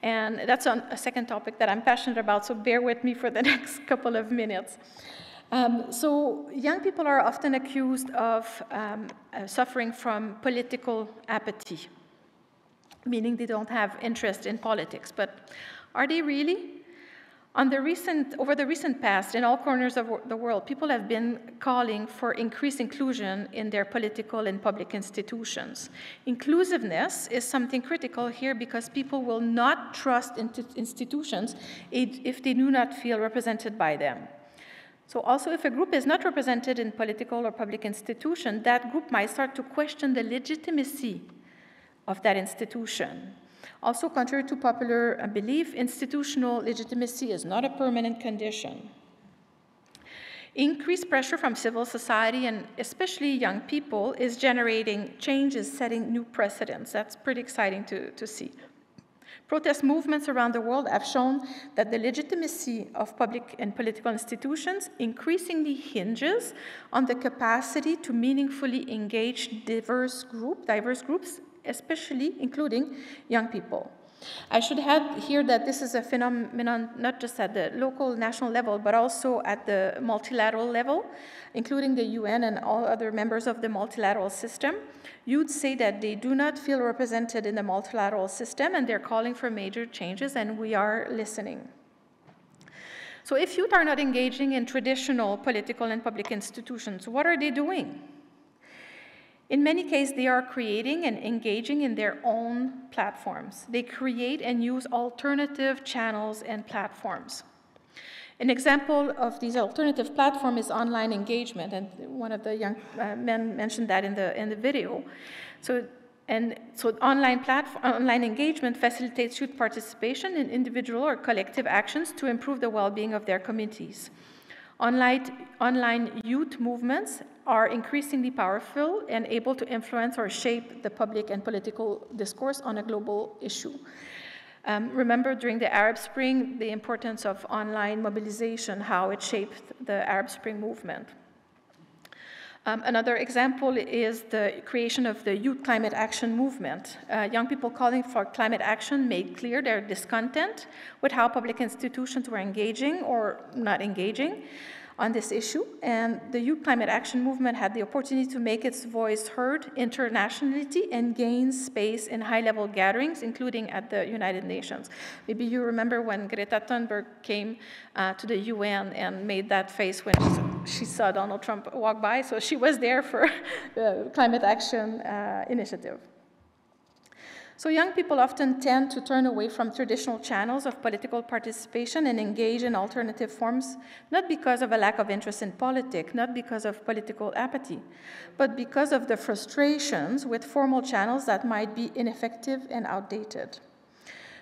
And that's a second topic that I'm passionate about, so bear with me for the *laughs* next couple of minutes. Um, so young people are often accused of um, uh, suffering from political apathy, meaning they don't have interest in politics. But are they really? On the recent, over the recent past, in all corners of the world, people have been calling for increased inclusion in their political and public institutions. Inclusiveness is something critical here because people will not trust institutions if they do not feel represented by them. So also if a group is not represented in political or public institution, that group might start to question the legitimacy of that institution. Also, contrary to popular belief, institutional legitimacy is not a permanent condition. Increased pressure from civil society and especially young people is generating changes, setting new precedents. That's pretty exciting to, to see. Protest movements around the world have shown that the legitimacy of public and political institutions increasingly hinges on the capacity to meaningfully engage diverse, group, diverse groups especially including young people. I should add here that this is a phenomenon not just at the local, national level, but also at the multilateral level, including the UN and all other members of the multilateral system. You'd say that they do not feel represented in the multilateral system and they're calling for major changes, and we are listening. So, if youth are not engaging in traditional political and public institutions, what are they doing? In many cases, they are creating and engaging in their own platforms. They create and use alternative channels and platforms. An example of these alternative platform is online engagement, and one of the young uh, men mentioned that in the, in the video. So, and so online, platform, online engagement facilitates youth participation in individual or collective actions to improve the well-being of their communities. Online, online youth movements are increasingly powerful and able to influence or shape the public and political discourse on a global issue. Um, remember during the Arab Spring, the importance of online mobilization, how it shaped the Arab Spring movement. Um, another example is the creation of the Youth Climate Action Movement. Uh, young people calling for climate action made clear their discontent with how public institutions were engaging or not engaging on this issue, and the Youth Climate Action Movement had the opportunity to make its voice heard internationally and gain space in high-level gatherings, including at the United Nations. Maybe you remember when Greta Thunberg came uh, to the UN and made that face when she saw Donald Trump walk by, so she was there for *laughs* the Climate Action uh, Initiative. So young people often tend to turn away from traditional channels of political participation and engage in alternative forms, not because of a lack of interest in politics, not because of political apathy, but because of the frustrations with formal channels that might be ineffective and outdated.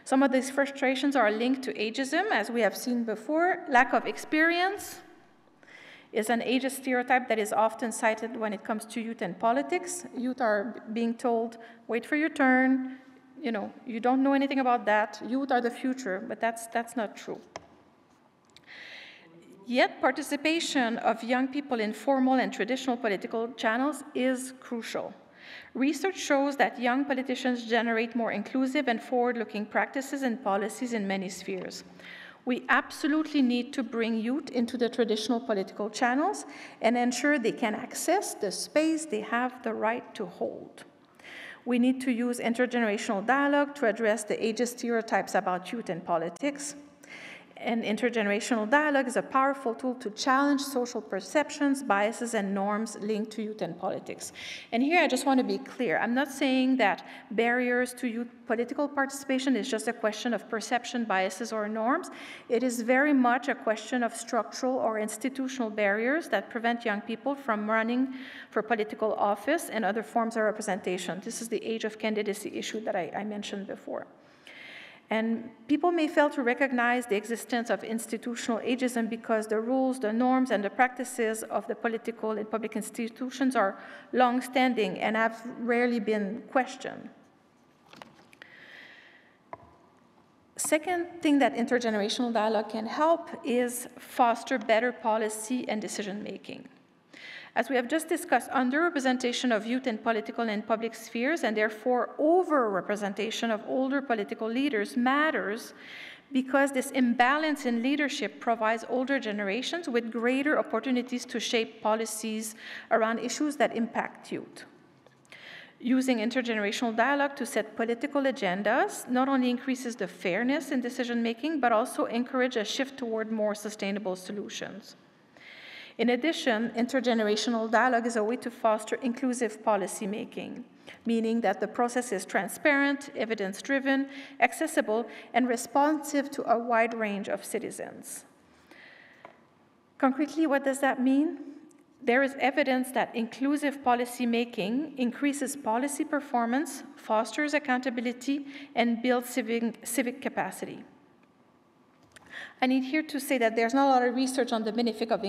Some of these frustrations are linked to ageism, as we have seen before, lack of experience, is an ageist stereotype that is often cited when it comes to youth and politics. Youth are being told, wait for your turn, you know, you don't know anything about that. Youth are the future, but that's, that's not true. Yet, participation of young people in formal and traditional political channels is crucial. Research shows that young politicians generate more inclusive and forward looking practices and policies in many spheres. We absolutely need to bring youth into the traditional political channels and ensure they can access the space they have the right to hold. We need to use intergenerational dialogue to address the ageist stereotypes about youth and politics. And intergenerational dialogue is a powerful tool to challenge social perceptions, biases, and norms linked to youth and politics. And here I just want to be clear. I'm not saying that barriers to youth political participation is just a question of perception, biases, or norms. It is very much a question of structural or institutional barriers that prevent young people from running for political office and other forms of representation. This is the age of candidacy issue that I, I mentioned before. And people may fail to recognize the existence of institutional ageism because the rules, the norms, and the practices of the political and public institutions are long-standing and have rarely been questioned. Second thing that intergenerational dialogue can help is foster better policy and decision making. As we have just discussed, underrepresentation of youth in political and public spheres, and therefore overrepresentation of older political leaders, matters because this imbalance in leadership provides older generations with greater opportunities to shape policies around issues that impact youth. Using intergenerational dialogue to set political agendas not only increases the fairness in decision making, but also encourage a shift toward more sustainable solutions. In addition, intergenerational dialogue is a way to foster inclusive policymaking, meaning that the process is transparent, evidence driven, accessible, and responsive to a wide range of citizens. Concretely, what does that mean? There is evidence that inclusive policymaking increases policy performance, fosters accountability, and builds civic, civic capacity. I need here to say that there's not a lot of research on the benefit of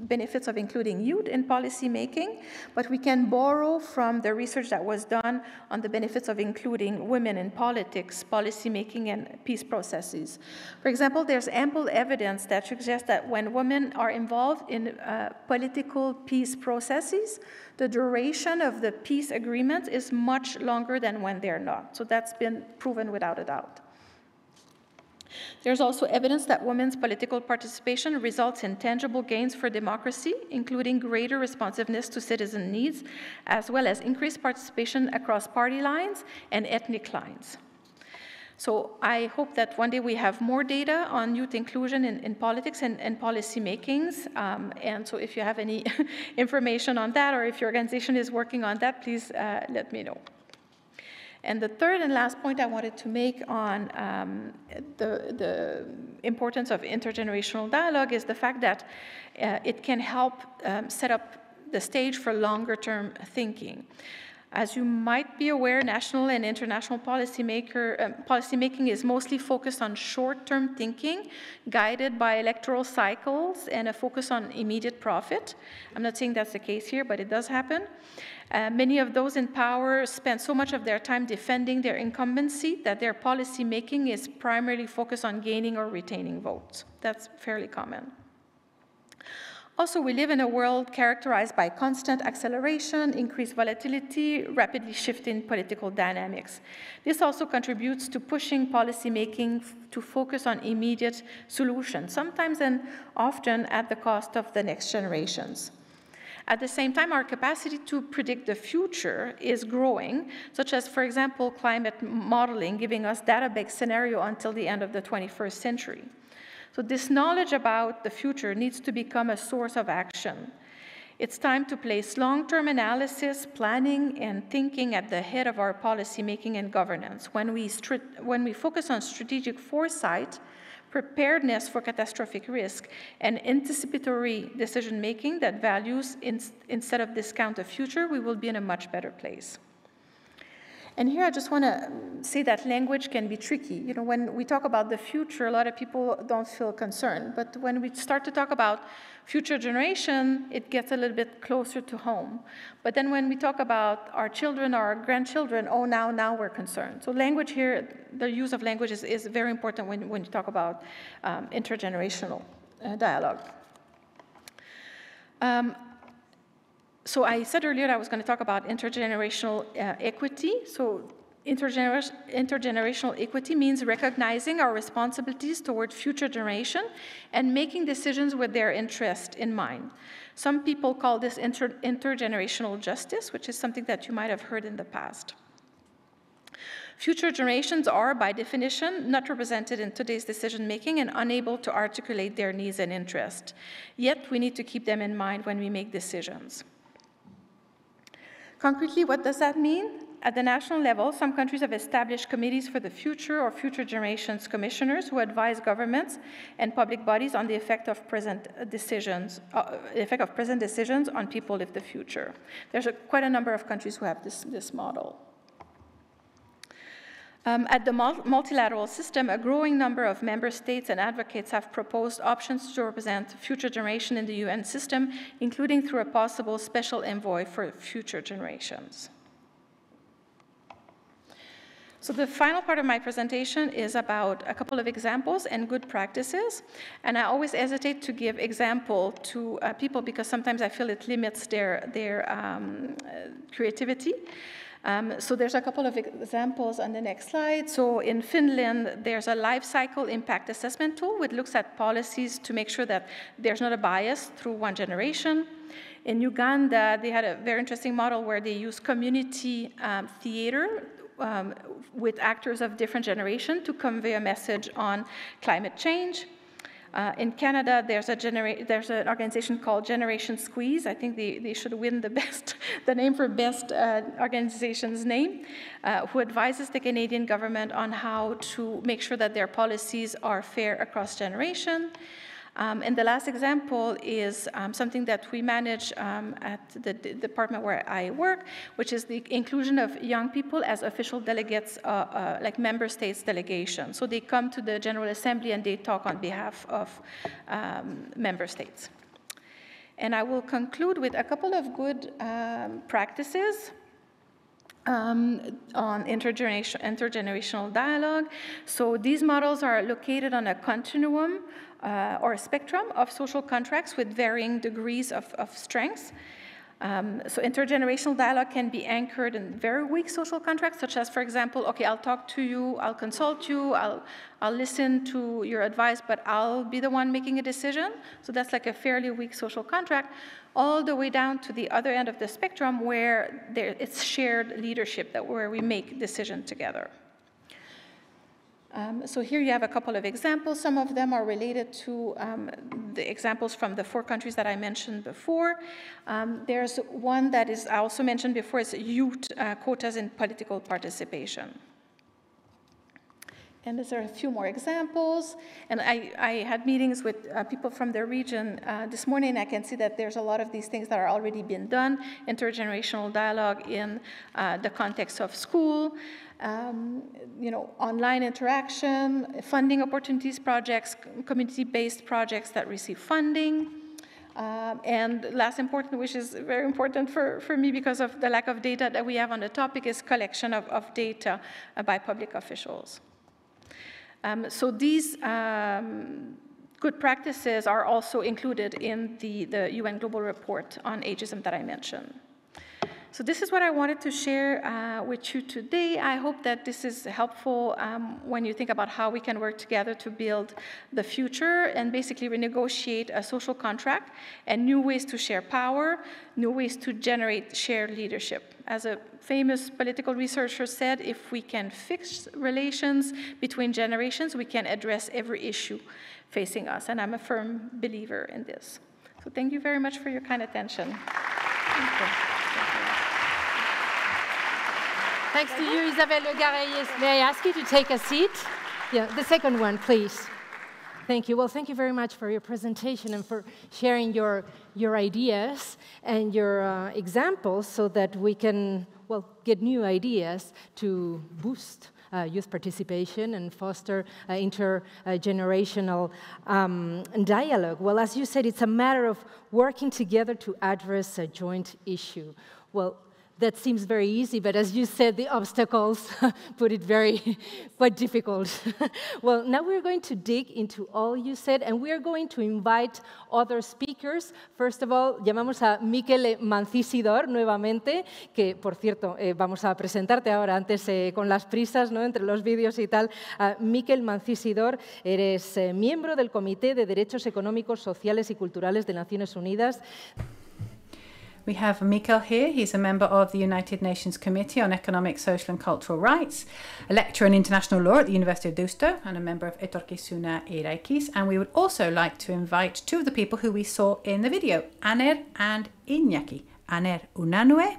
benefits of including youth in policy making, but we can borrow from the research that was done on the benefits of including women in politics, policy making, and peace processes. For example, there's ample evidence that suggests that when women are involved in uh, political peace processes, the duration of the peace agreement is much longer than when they're not. So that's been proven without a doubt. There's also evidence that women's political participation results in tangible gains for democracy, including greater responsiveness to citizen needs, as well as increased participation across party lines and ethnic lines. So I hope that one day we have more data on youth inclusion in, in politics and, and policy makings. Um, and so if you have any *laughs* information on that or if your organization is working on that, please uh, let me know. And the third and last point I wanted to make on um, the, the, importance of intergenerational dialogue is the fact that uh, it can help um, set up the stage for longer term thinking. As you might be aware, national and international policymaker, um, policymaking is mostly focused on short-term thinking, guided by electoral cycles and a focus on immediate profit. I'm not saying that's the case here, but it does happen. Uh, many of those in power spend so much of their time defending their incumbency that their policy making is primarily focused on gaining or retaining votes. That's fairly common. Also, we live in a world characterized by constant acceleration, increased volatility, rapidly shifting political dynamics. This also contributes to pushing policymaking to focus on immediate solutions, sometimes and often at the cost of the next generations. At the same time, our capacity to predict the future is growing, such as, for example, climate modeling, giving us data-based scenario until the end of the 21st century. So this knowledge about the future needs to become a source of action. It's time to place long-term analysis, planning, and thinking at the head of our policymaking and governance. When we, when we focus on strategic foresight, preparedness for catastrophic risk, and anticipatory decision-making that values in, instead of discount the future, we will be in a much better place. And here I just want to say that language can be tricky. You know, when we talk about the future, a lot of people don't feel concerned. But when we start to talk about future generation, it gets a little bit closer to home. But then when we talk about our children or our grandchildren, oh, now, now we're concerned. So language here, the use of language is, is very important when, when you talk about um, intergenerational uh, dialogue. Um, so I said earlier I was going to talk about intergenerational uh, equity. So intergener intergenerational equity means recognizing our responsibilities toward future generation and making decisions with their interest in mind. Some people call this inter intergenerational justice, which is something that you might have heard in the past. Future generations are, by definition, not represented in today's decision making and unable to articulate their needs and interests. Yet, we need to keep them in mind when we make decisions. Concretely, what does that mean? At the national level, some countries have established committees for the future or future generations commissioners who advise governments and public bodies on the effect of present decisions, uh, effect of present decisions on people of the future. There's a, quite a number of countries who have this, this model. Um, at the multilateral system, a growing number of member states and advocates have proposed options to represent future generation in the UN system, including through a possible special envoy for future generations. So the final part of my presentation is about a couple of examples and good practices. And I always hesitate to give example to uh, people because sometimes I feel it limits their, their um, uh, creativity. Um, so there's a couple of examples on the next slide. So in Finland, there's a life cycle impact assessment tool which looks at policies to make sure that there's not a bias through one generation. In Uganda, they had a very interesting model where they use community um, theater um, with actors of different generation to convey a message on climate change. Uh, in Canada, there's, a genera- there's an organization called Generation Squeeze. I think they, they should win the *laughs* best, the name for best uh, organization's name, uh, who advises the Canadian government on how to make sure that their policies are fair across generation. Um, and the last example is um, something that we manage um, at the, department where I work, which is the inclusion of young people as official delegates, uh, uh, like member states delegation. So they come to the General Assembly and they talk on behalf of um, member states. And I will conclude with a couple of good um, practices um, on intergeneration, intergenerational dialogue. So these models are located on a continuum uh, or a spectrum of social contracts with varying degrees of, of strength. Um, so intergenerational dialogue can be anchored in very weak social contracts, such as, for example, okay, I'll talk to you, I'll consult you, I'll, I'll listen to your advice, but I'll be the one making a decision. So that's like a fairly weak social contract, all the way down to the other end of the spectrum where there, it's shared leadership, that where we make decisions together. Um, so here you have a couple of examples. Some of them are related to um, the examples from the four countries that I mentioned before. Um, there's one that is I also mentioned before, is youth uh, quotas in political participation. And there are a few more examples. And I, I had meetings with uh, people from the region uh, this morning. I can see that there's a lot of these things that are already being done, intergenerational dialogue in uh, the context of school, um, you know, online interaction, funding opportunities projects, community-based projects that receive funding. Um, and last important, which is very important for, for me because of the lack of data that we have on the topic, is collection of, of data uh, by public officials. Um, so these um, good practices are also included in the, the UN Global Report on Ageism that I mentioned. So this is what I wanted to share uh, with you today. I hope that this is helpful um, when you think about how we can work together to build the future and basically renegotiate a social contract and new ways to share power, new ways to generate shared leadership. As a famous political researcher said, if we can fix relations between generations, we can address every issue facing us. And I'm a firm believer in this. So thank you very much for your kind attention. Thanks to you, Isabelle Le May I ask you to take a seat? Yeah, the second one, please. Thank you. Well, thank you very much for your presentation and for sharing your, your ideas and your uh, examples so that we can, well, get new ideas to boost uh, youth participation and foster uh, intergenerational um, dialogue. Well, as you said, it's a matter of working together to address a joint issue. Well, that seems very easy, but as you said, the obstacles *laughs* put it very *laughs* quite difficult. *laughs* well, now we're going to dig into all you said, and we are going to invite other speakers. First of all, llamamos a Miquel Mancisidor nuevamente, que por cierto, eh, vamos a presentarte ahora antes eh, con las prisas, ¿no? entre los vídeos y tal. Uh, Miquel Mancisidor, eres eh, miembro del Comité de Derechos Económicos, Sociales y Culturales de Naciones Unidas. We have Mikel here. He's a member of the United Nations Committee on Economic, Social and Cultural Rights, a lecturer in international law at the University of Deusto, and a member of Etorkizuna Eraikiz. And we would also like to invite two of the people who we saw in the video, Aner and Iñaki. Aner Unanue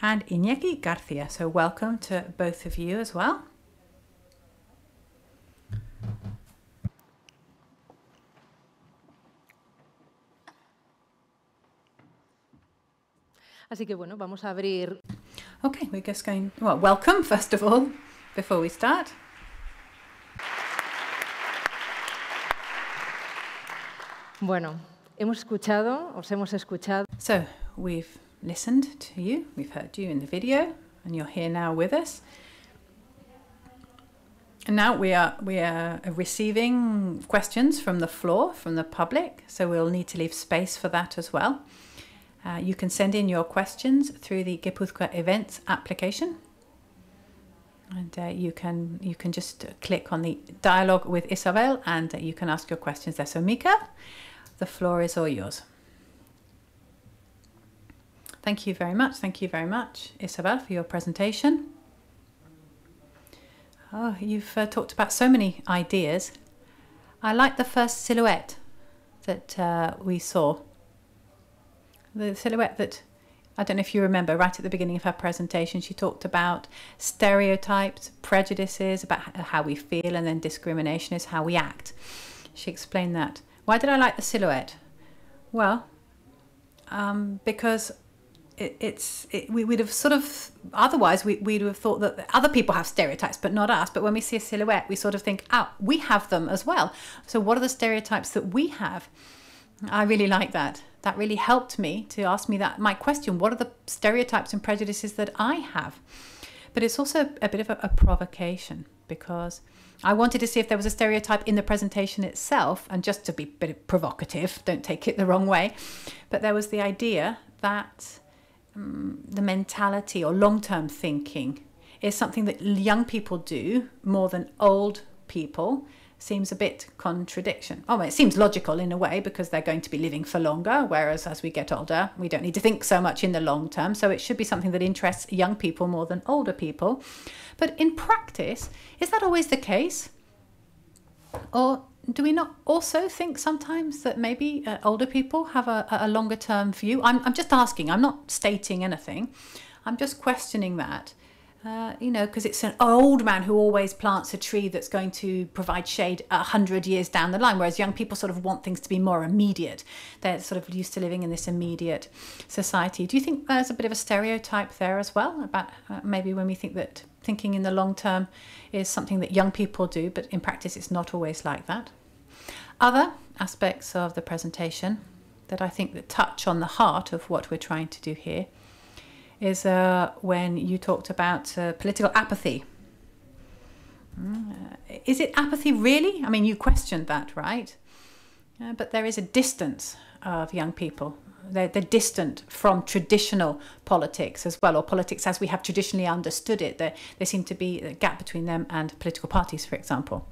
and Iñaki Garcia. So welcome to both of you as well. Así que bueno, vamos a abrir. Okay, we're just going. Well, welcome first of all, before we start. Bueno, hemos escuchado, os hemos escuchado. So, we've listened to you, we've heard you in the video, and you're here now with us. And now we are we are receiving questions from the floor, from the public, so we'll need to leave space for that as well. Uh, you can send in your questions through the Gipuzkoa Events application. And uh, you can you can just click on the dialogue with Isabel and uh, you can ask your questions there. So Mika, the floor is all yours. Thank you very much. Thank you very much, Isabel, for your presentation. Oh, you've uh, talked about so many ideas. I like the first silhouette that uh, we saw. The silhouette that, I don't know if you remember, right at the beginning of her presentation, she talked about stereotypes, prejudices, about how we feel, and then discrimination is how we act. She explained that. Why did I like the silhouette? Well, um, because it, it's it, we would have sort of otherwise we, we'd have thought that other people have stereotypes but not us but when we see a silhouette we sort of think oh we have them as well so what are the stereotypes that we have i really like that. That really helped me to ask me that my question what are the stereotypes and prejudices that i have? But it's also a bit of a, a provocation because I wanted to see if there was a stereotype in the presentation itself, and just to be a bit provocative, don't take it the wrong way, but there was the idea that um, the mentality or long term thinking is something that young people do more than old people seems a bit contradiction. Oh, well, it seems logical in a way because they're going to be living for longer, whereas as we get older, we don't need to think so much in the long term. So it should be something that interests young people more than older people. But in practice, is that always the case? Or do we not also think sometimes that maybe uh, older people have a, a longer term view? I'm, I'm just asking, I'm not stating anything. I'm just questioning that. Uh, you know, because it's an old man who always plants a tree that's going to provide shade a hundred years down the line, whereas young people sort of want things to be more immediate. They're sort of used to living in this immediate society. Do you think there's a bit of a stereotype there as well about uh, maybe when we think that thinking in the long term is something that young people do, but in practice it's not always like that. Other aspects of the presentation that I think that touch on the heart of what we're trying to do here is uh, when you talked about uh, political apathy. Mm, uh, is it apathy really? I mean, you questioned that, right? Uh, but there is a distance of young people they're, they're distant from traditional politics as well, or politics as we have traditionally understood it. There, there seemed to be a gap between them and political parties, for example.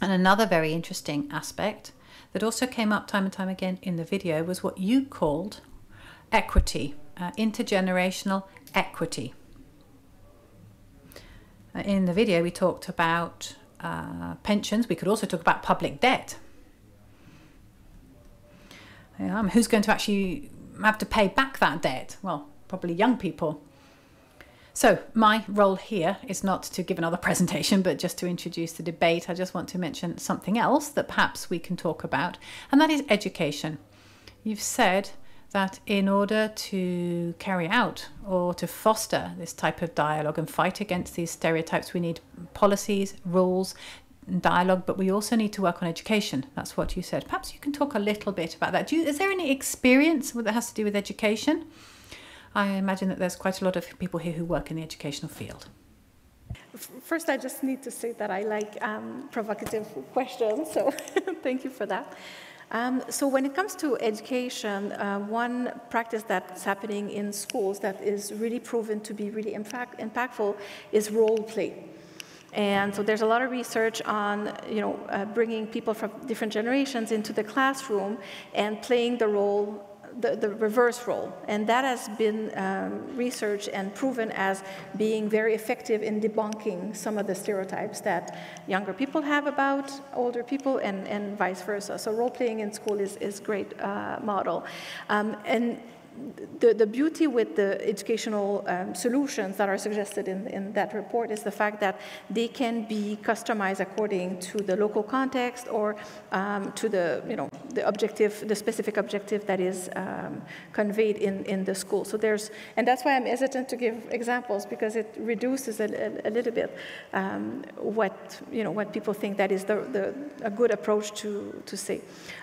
And another very interesting aspect that also came up time and time again in the video was what you called equity, uh, intergenerational equity. Uh, in the video, we talked about uh, pensions. We could also talk about public debt. Um, who's going to actually have to pay back that debt? Well, probably young people. So, my role here is not to give another *laughs* presentation, but just to introduce the debate. I just want to mention something else that perhaps we can talk about, and that is education. You've said that in order to carry out or to foster this type of dialogue and fight against these stereotypes, we need policies, rules, dialogue, but we also need to work on education. That's what you said. Perhaps you can talk a little bit about that. You, is there any experience that has to do with education? I imagine that there's quite a lot of people here who work in the educational field. First, I just need to say that I like um, provocative questions, so *laughs* thank you for that. Um, so when it comes to education, uh, one practice that's happening in schools that is really proven to be really impact, impactful is role play. And so there's a lot of research on, you know, uh, bringing people from different generations into the classroom and playing the role, the, the reverse role. And that has been um, researched and proven as being very effective in debunking some of the stereotypes that younger people have about older people and, and vice versa. So role playing in school is, is great uh, model. Um, and the, the beauty with the educational um, solutions that are suggested in, in that report is the fact that they can be customized according to the local context or um, to the, you know, the objective, the specific objective that is um, conveyed in, in the school. So there's, and that's why I'm hesitant to give examples because it reduces a, a, a little bit um, what, you know, what people think that is the, the, a good approach to, to say.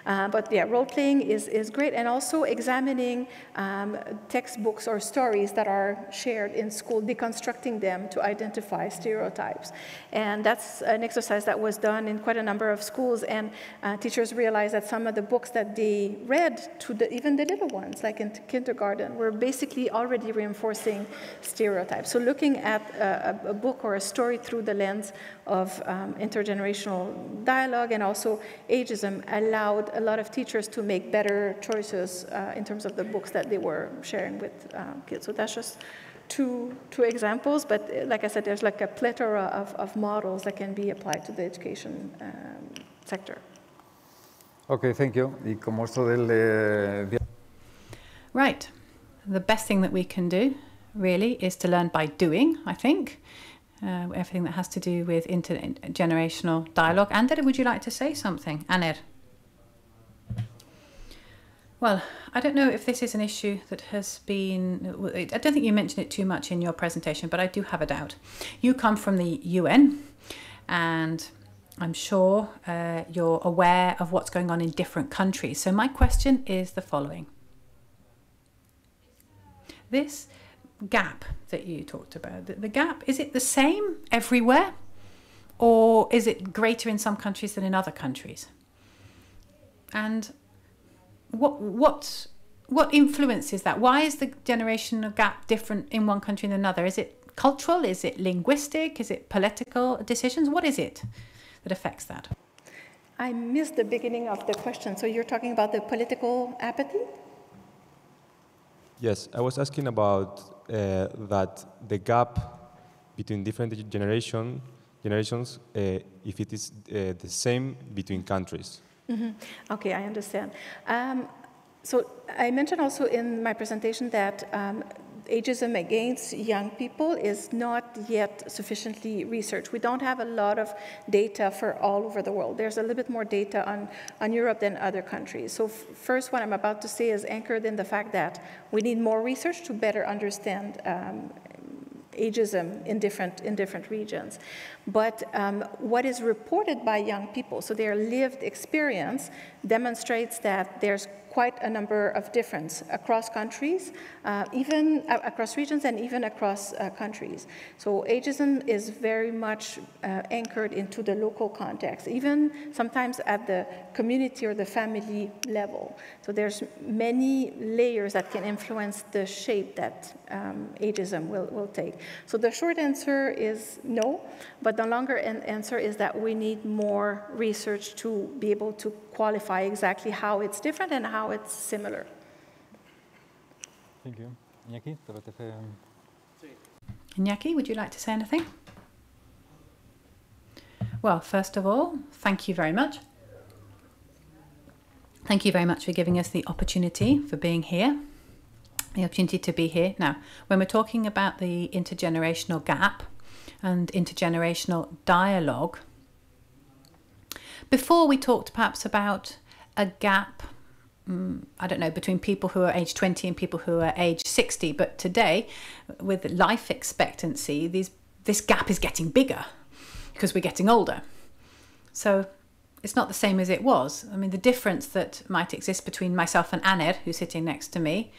Uh, but yeah, role playing is, is great and also examining um, textbooks or stories that are shared in school, deconstructing them to identify stereotypes. And that's an exercise that was done in quite a number of schools, and uh, teachers realized that some of the books that they read to the, even the little ones, like in kindergarten, were basically already reinforcing stereotypes. So looking at a, a book or a story through the lens of um, intergenerational dialogue and also ageism allowed a lot of teachers to make better choices uh, in terms of the books that they were sharing with uh, kids. So that's just two, two examples, but uh, like I said, there's like a plethora of, of models that can be applied to the education um, sector. Okay, thank you. Y como esto del... Eh, right. The best thing that we can do, really, is to learn by doing, I think uh, everything that has to do with intergenerational dialogue. Ander, would you like to say something? Aner? Well, I don't know if this is an issue that has been. I don't think you mentioned it too much in your presentation, but I do have a doubt. You come from the UN, and I'm sure uh, you're aware of what's going on in different countries. So, my question is the following This gap that you talked about, the, the gap, is it the same everywhere? Or is it greater in some countries than in other countries? And what what what influences that? Why is the generational gap different in one country than another? Is it cultural? Is it linguistic? Is it political decisions? What is it that affects that? I missed the beginning of the question. So you're talking about the political apathy? Yes, I was asking about uh, that the gap between different generation, generations, uh, if it is uh, the same between countries. Mm -hmm. Okay, I understand. Um, so I mentioned also in my presentation that um, ageism against young people is not yet sufficiently researched. We don't have a lot of data for all over the world. There's a little bit more data on, on Europe than other countries. So first, what I'm about to say is anchored in the fact that we need more research to better understand um, ageism in different, in different regions. But um, what is reported by young people, so their lived experience, demonstrates that there's quite a number of difference across countries, uh, even uh, across regions and even across uh, countries. So ageism is very much uh, anchored into the local context, even sometimes at the community or the family level. So there's many layers that can influence the shape that um, ageism will, will take. So the short answer is no, but the longer answer is that we need more research to be able to qualify exactly how it's different and how it's similar. Thank you. Iñaki. Iñaki, would you like to say anything? Well, first of all, thank you very much. Thank you very much for giving us the opportunity for being here, the opportunity to be here. Now, when we're talking about the intergenerational gap and intergenerational dialogue, before we talked perhaps about a gap, I don't know, between people who are age 20 and people who are age 60. But today, with life expectancy, these, this gap is getting bigger because we're getting older. So it's not the same as it was. I mean, the difference that might exist between myself and Aner, who's sitting next to me,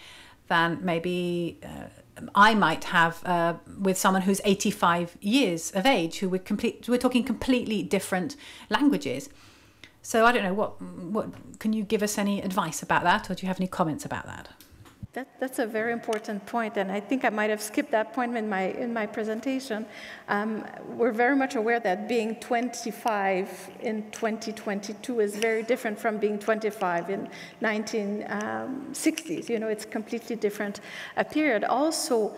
than maybe uh, I might have uh, with someone who's 85 years of age, who we're complete, we're talking completely different languages. So I don't know what what can you give us any advice about that, or do you have any comments about that? That, that's a very important point, and I think I might have skipped that point in my in my presentation. Um, we're very much aware that being 25 in 2022 is very different from being 25 in 1960s. Um, you know, it's completely different a period. Also,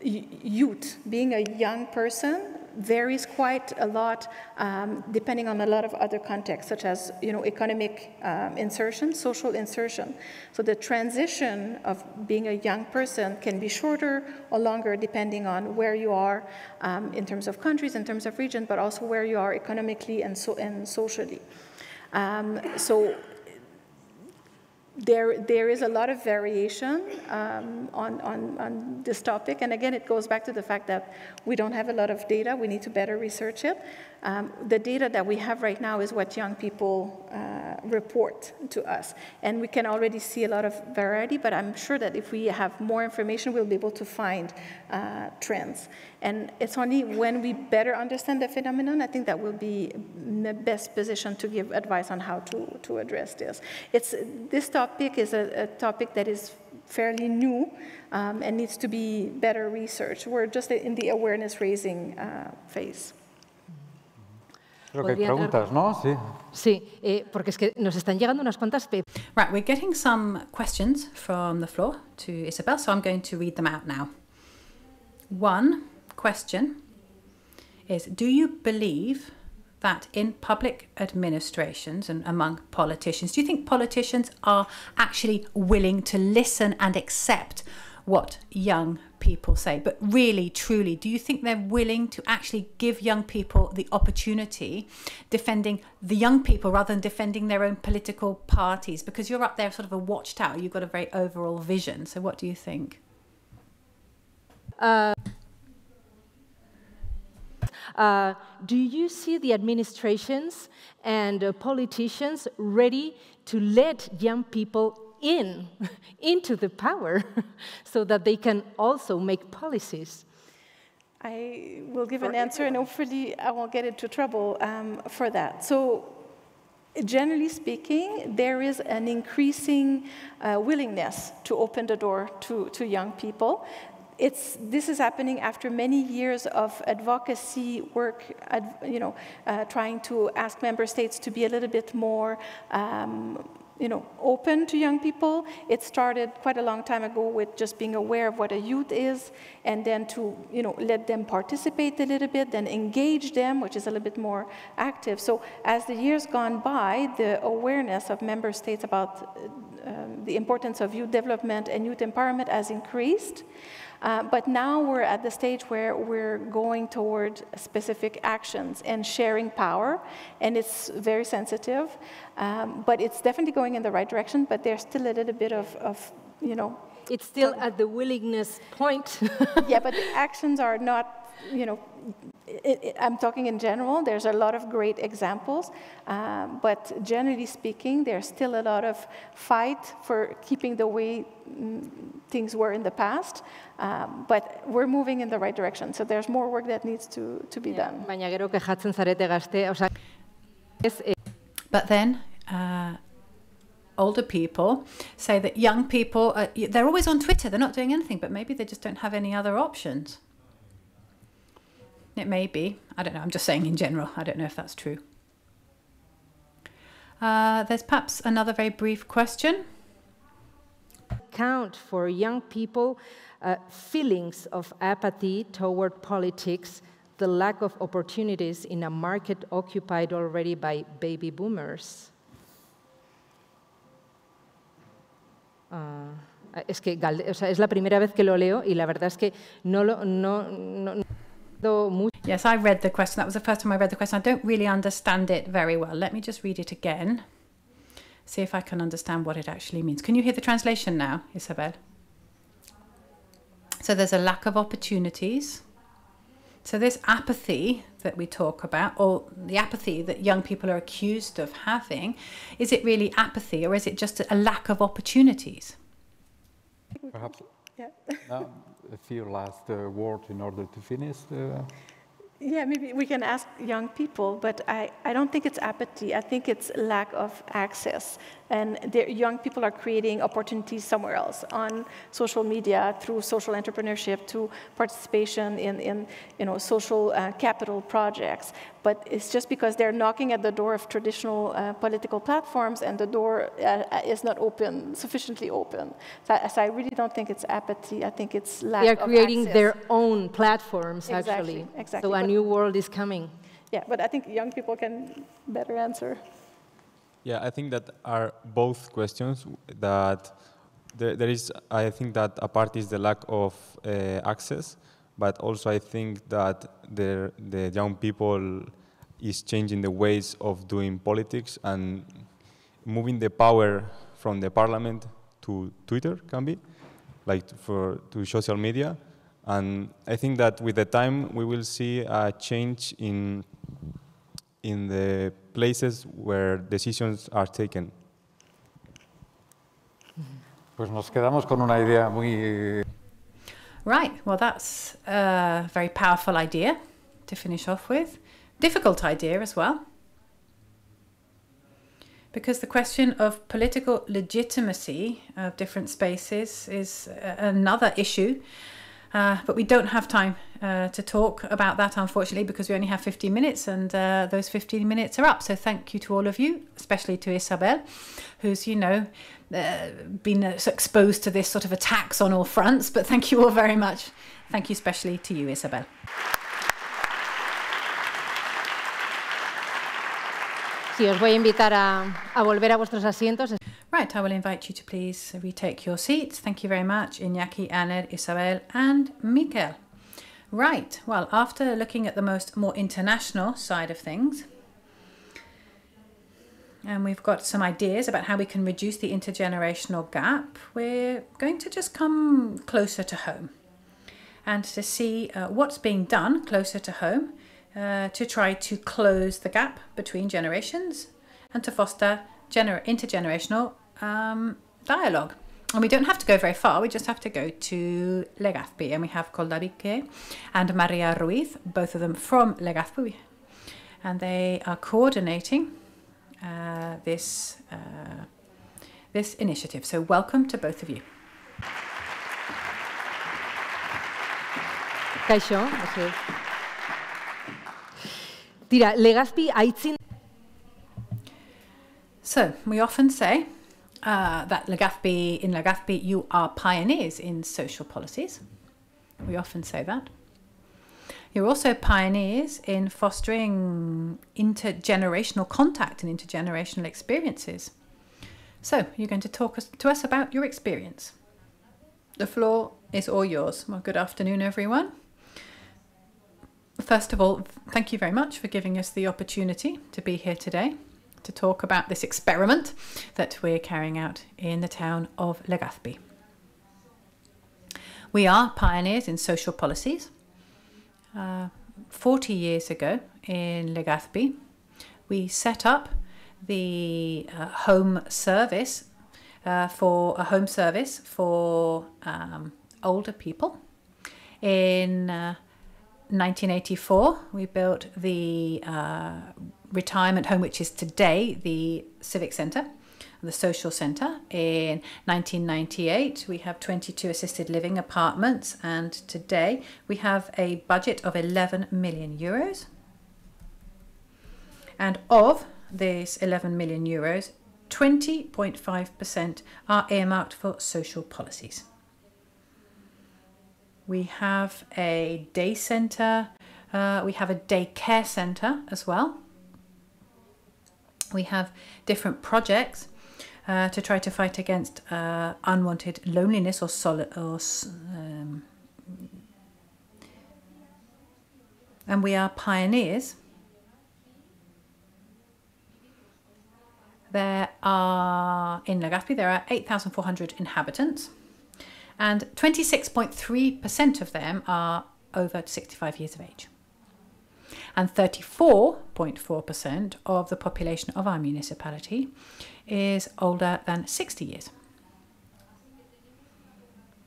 youth, being a young person, varies quite a lot um, depending on a lot of other contexts, such as you know, economic um, insertion, social insertion. So the transition of being a young person can be shorter or longer depending on where you are um, in terms of countries, in terms of region, but also where you are economically and, so, and socially. Um, so there, there is a lot of variation um, on, on, on this topic. And again, it goes back to the fact that we don't have a lot of data. We need to better research it. Um, the data that we have right now is what young people uh, report to us. And we can already see a lot of variety, but I'm sure that if we have more information, we'll be able to find uh, trends. And it's only when we better understand the phenomenon, I think that we'll be in the best position to give advice on how to, to address this. It's, this topic is a, a topic that is fairly new um, and needs to be better researched. We're just in the awareness raising uh, phase. Creo que hay preguntas, ¿no? Sí. Sí, eh, porque es que nos están llegando unas cuantas. Right, we're getting some questions from the floor to Isabel, so I'm going to read them out now. One question is Do you believe that in public administrations and among politicians, do you think politicians are actually willing to listen and accept what young people say, but really, truly, do you think they're willing to actually give young people the opportunity defending the young people rather than defending their own political parties? Because you're up there, sort of a watchtower, you've got a very overall vision. So, what do you think? Uh, uh, do you see the administrations and uh, politicians ready to let young people in *laughs* into the power *laughs* so that they can also make policies? I will give an answer, and hopefully I won't get into trouble um, for that. So, generally speaking, there is an increasing uh, willingness to open the door to, to young people. It's, this is happening after many years of advocacy work, you know, uh, trying to ask member states to be a little bit more um, you know, open to young people. It started quite a long time ago with just being aware of what a youth is, and then to, you know, let them participate a little bit, then engage them, which is a little bit more active. So as the years gone by, the awareness of member states about um, the importance of youth development and youth empowerment has increased. Uh, but now we're at the stage where we're going toward specific actions and sharing power, and it's very sensitive. Um, but it's definitely going in the right direction, but there's still a little bit of, of you know. It's still at the willingness point. yeah, but *laughs* the actions are not, you know, it, it, I'm talking in general, there's a lot of great examples, um, but generally speaking, there's still a lot of fight for keeping the way mm, things were in the past, um, but we're moving in the right direction, so there's more work that needs to, to be yeah. done. Baina gero kejatzen zarete gazte, o sea. But then, uh, older people say that young people, are, they're always on Twitter, they're not doing anything, but maybe they just don't have any other options. It may be. I don't know. I'm just saying in general. I don't know if that's true. Uh, there's perhaps another very brief question. Count for young people uh, feelings of apathy toward politics, the lack of opportunities in a market occupied already by baby boomers. Uh, es que o sea, es la primera vez que lo leo y la verdad es que no lo no, no Yes, I read the question. That was the first time I read the question. I don't really understand it very well. Let me just read it again. See if I can understand what it actually means. Can you hear the translation now, Isabel? So there's a lack of opportunities. So this apathy that we talk about, or the apathy that young people are accused of having, is it really apathy or is it just a lack of opportunities? Perhaps. Yeah. um, a few last uh, words in order to finish. Yeah, maybe we can ask young people, but I, I don't think it's apathy. I think it's lack of access. And young people are creating opportunities somewhere else on social media, through social entrepreneurship, to participation in, in you know, social uh, capital projects. But it's just because they're knocking at the door of traditional uh, political platforms and the door uh, is not open, sufficiently open. So, so, I really don't think it's apathy. I think it's lack of They are creating access. their own platforms, exactly, actually. Exactly. So a new world is coming. Yeah, but I think young people can better answer. Yeah, I think that are both questions that there, there is, I think that a part is the lack of uh, access, but also I think that the, the young people is changing the ways of doing politics and moving the power from the parliament to Twitter can be, like for to social media. And I think that with the time we will see a change in in the places where decisions are taken. Pues nos quedamos con una idea muy Right, well, that's a very powerful idea to finish off with. Difficult idea as well. Because the question of political legitimacy of different spaces is another issue. Uh, but we don't have time uh, to talk about that, unfortunately, because we only have 15 minutes and uh, those 15 minutes are up. So thank you to all of you, especially to Isabel, who's, you know, uh, been uh, exposed to this sort of attacks on all fronts. But thank you all very much. Thank you especially to you, Isabel. Right, I will invite you to please retake your seats. Thank you very much, Iñaki, Aner, Isabel, and Mikel. Right, well, after looking at the most more international side of things, and we've got some ideas about how we can reduce the intergenerational gap, we're going to just come closer to home and to see uh, what's being done closer to home uh, to try to close the gap between generations and to foster gener- intergenerational um, dialogue. And we don't have to go very far, we just have to go to Legazpi. And we have Koldobike and Maria Ruiz, both of them from Legazpi. And they are coordinating uh, this, uh, this initiative. So, welcome to both of you. Kaixo. Legazpi aitzin... So, we often say uh, that Legazpi, in Legazpi, you are pioneers in social policies. We often say that. You're also pioneers in fostering intergenerational contact and intergenerational experiences. So, you're going to talk to us about your experience. The floor is all yours. Well, good afternoon, everyone. First of all, thank you very much for giving us the opportunity to be here today to talk about this experiment that we're carrying out in the town of Legazpi. We are pioneers in social policies. Uh, 40 years ago in Legazpi, we set up the uh, home service uh, for a home service for um, older people. In 1984, we built the uh, retirement home, which is today the Civic Centre, the Social Centre. In 1998, we have 22 assisted living apartments, and today we have a budget of 11 million euros. And of this 11 million euros, 20.5% are earmarked for social policies. We have a day centre, uh, we have a day care centre as well. We have different projects uh, to try to fight against uh, unwanted loneliness or solid or um, and we are pioneers. There are in Legazpi there are 8,400 inhabitants, and 26.3% of them are over 65 years of age and 34.4% of the population of our municipality is older than 60 years.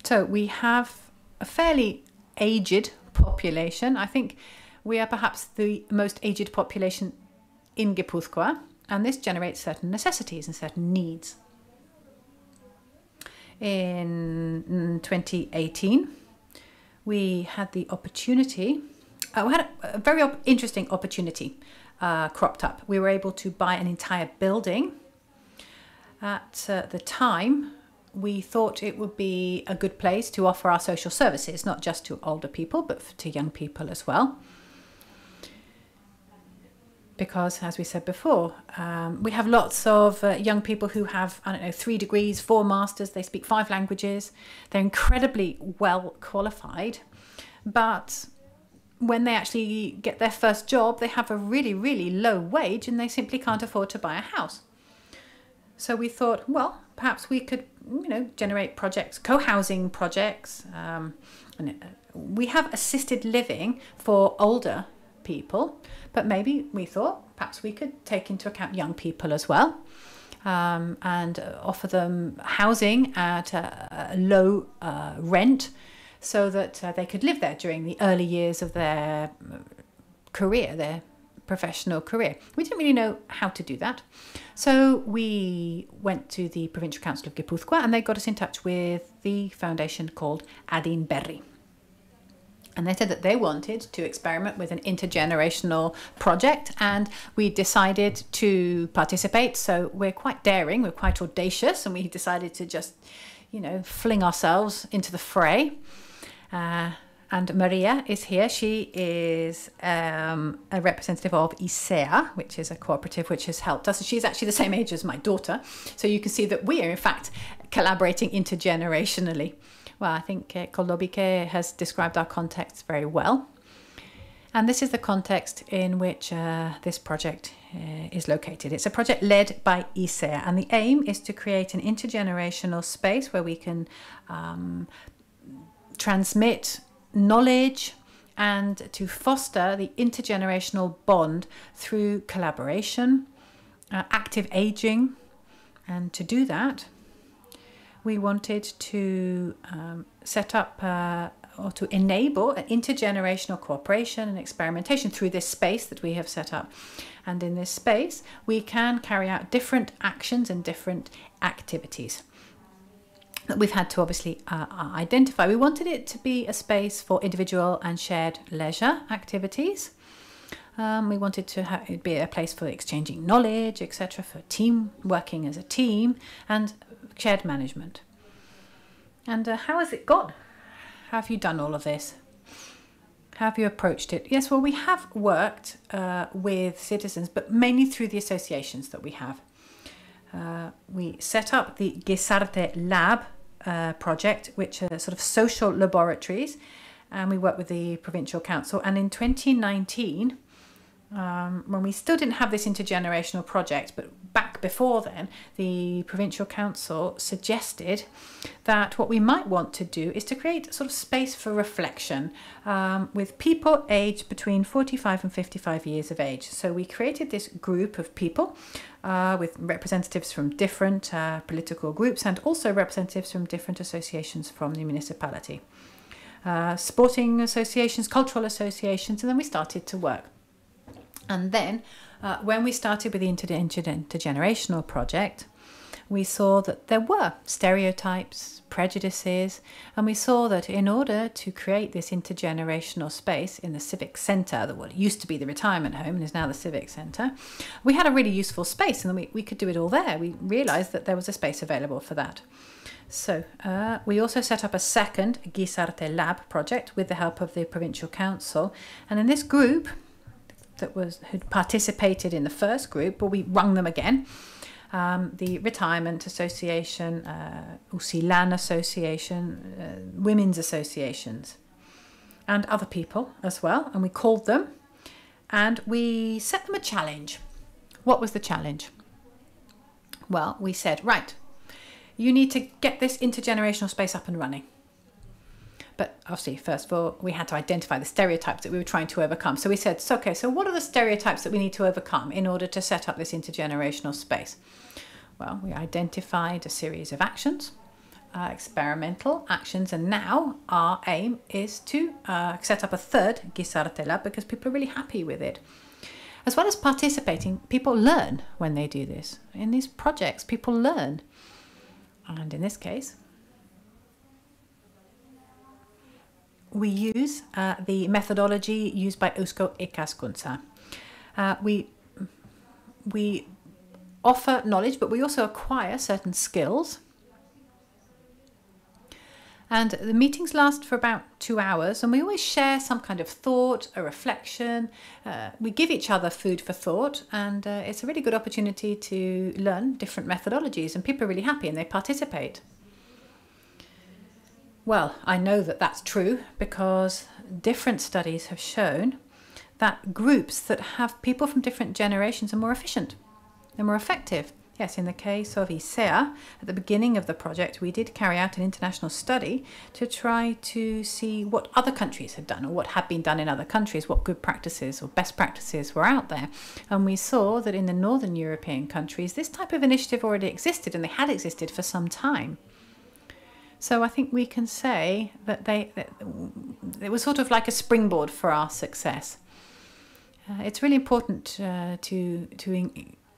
So we have a fairly aged population. I think we are perhaps the most aged population in Gipuzkoa, and this generates certain necessities and certain needs. In 2018, we had the opportunity uh, we had a, a very op- interesting opportunity uh, cropped up. We were able to buy an entire building. At uh, the time, we thought it would be a good place to offer our social services, not just to older people, but to young people as well. Because, as we said before, um, we have lots of uh, young people who have, I don't know, three degrees, four masters, they speak five languages, they're incredibly well qualified, but when they actually get their first job, they have a really, really low wage and they simply can't afford to buy a house. So we thought, well, perhaps we could, you know, generate projects, co-housing projects. Um, and uh, we have assisted living for older people, but maybe we thought perhaps we could take into account young people as well. Um, and offer them housing at a, a low uh, rent so that uh, they could live there during the early years of their uh, career, their professional career. We didn't really know how to do that. So we went to the Provincial Council of Gipuzkoa and they got us in touch with the foundation called Adinberri. And they said that they wanted to experiment with an intergenerational project, and we decided to participate. So we're quite daring, we're quite audacious, and we decided to just, you know, fling ourselves into the fray. Uh, and Maria is here. She is um, a representative of ISEA, which is a cooperative which has helped us. She's actually the same age as my daughter. So you can see that we are, in fact, collaborating intergenerationally. Well, I think uh, Koldobike has described our context very well. And this is the context in which uh, this project uh, is located. It's a project led by ISEA, and the aim is to create an intergenerational space where we can um, transmit knowledge and to foster the intergenerational bond through collaboration, uh, active aging. And to do that, we wanted to um, set up uh, or to enable intergenerational cooperation and experimentation through this space that we have set up. And in this space, we can carry out different actions and different activities that we've had to obviously uh, identify. We wanted it to be a space for individual and shared leisure activities. Um, we wanted to be a place for exchanging knowledge, etc., for team working as a team, and shared management. And uh, how has it gone? Have you done all of this? Have you approached it? Yes, well, we have worked uh, with citizens, but mainly through the associations that we have. Uh, we set up the Gizarte Lab uh, project, which are sort of social laboratories, and we work with the provincial council. And in 2019, um, when we still didn't have this intergenerational project, but back before then, the provincial council suggested that what we might want to do is to create sort of space for reflection um, with people aged between 45 and 55 years of age. So we created this group of people uh, with representatives from different uh, political groups and also representatives from different associations from the municipality. Uh, sporting associations, cultural associations, and then we started to work. And then uh, when we started with the intergenerational project, we saw that there were stereotypes, prejudices, and we saw that in order to create this intergenerational space in the civic centre, that what used to be the retirement home and is now the civic centre, we had a really useful space and we, we could do it all there. We realised that there was a space available for that. So uh, we also set up a second Gizarte Lab project with the help of the Provincial Council. And in this group, that was had participated in the first group, but we rung them again. Um, the Retirement Association, uh, Usilan Association, uh, Women's Associations, and other people as well. And we called them and we set them a challenge. What was the challenge? Well, we said, right, you need to get this intergenerational space up and running. But obviously, first of all, we had to identify the stereotypes that we were trying to overcome. So we said, so, okay, so what are the stereotypes that we need to overcome in order to set up this intergenerational space? Well, we identified a series of actions, uh, experimental actions, and now our aim is to uh, set up a third Gizarte Lab because people are really happy with it. As well as participating, people learn when they do this. In these projects, people learn. And in this case, we use uh, the methodology used by Eusko Ikaskuntza. Uh, we, we offer knowledge, but we also acquire certain skills. And the meetings last for about two hours, and we always share some kind of thought, a reflection. Uh, we give each other food for thought, and uh, it's a really good opportunity to learn different methodologies, and people are really happy and they participate. Well, I know that that's true because different studies have shown that groups that have people from different generations are more efficient, they're more effective, Yes, in the case of ISEA, at the beginning of the project, we did carry out an international study to try to see what other countries had done or what had been done in other countries, what good practices or best practices were out there. And we saw that in the northern European countries, this type of initiative already existed and they had existed for some time. So I think we can say that they that it was sort of like a springboard for our success. Uh, it's really important uh, to to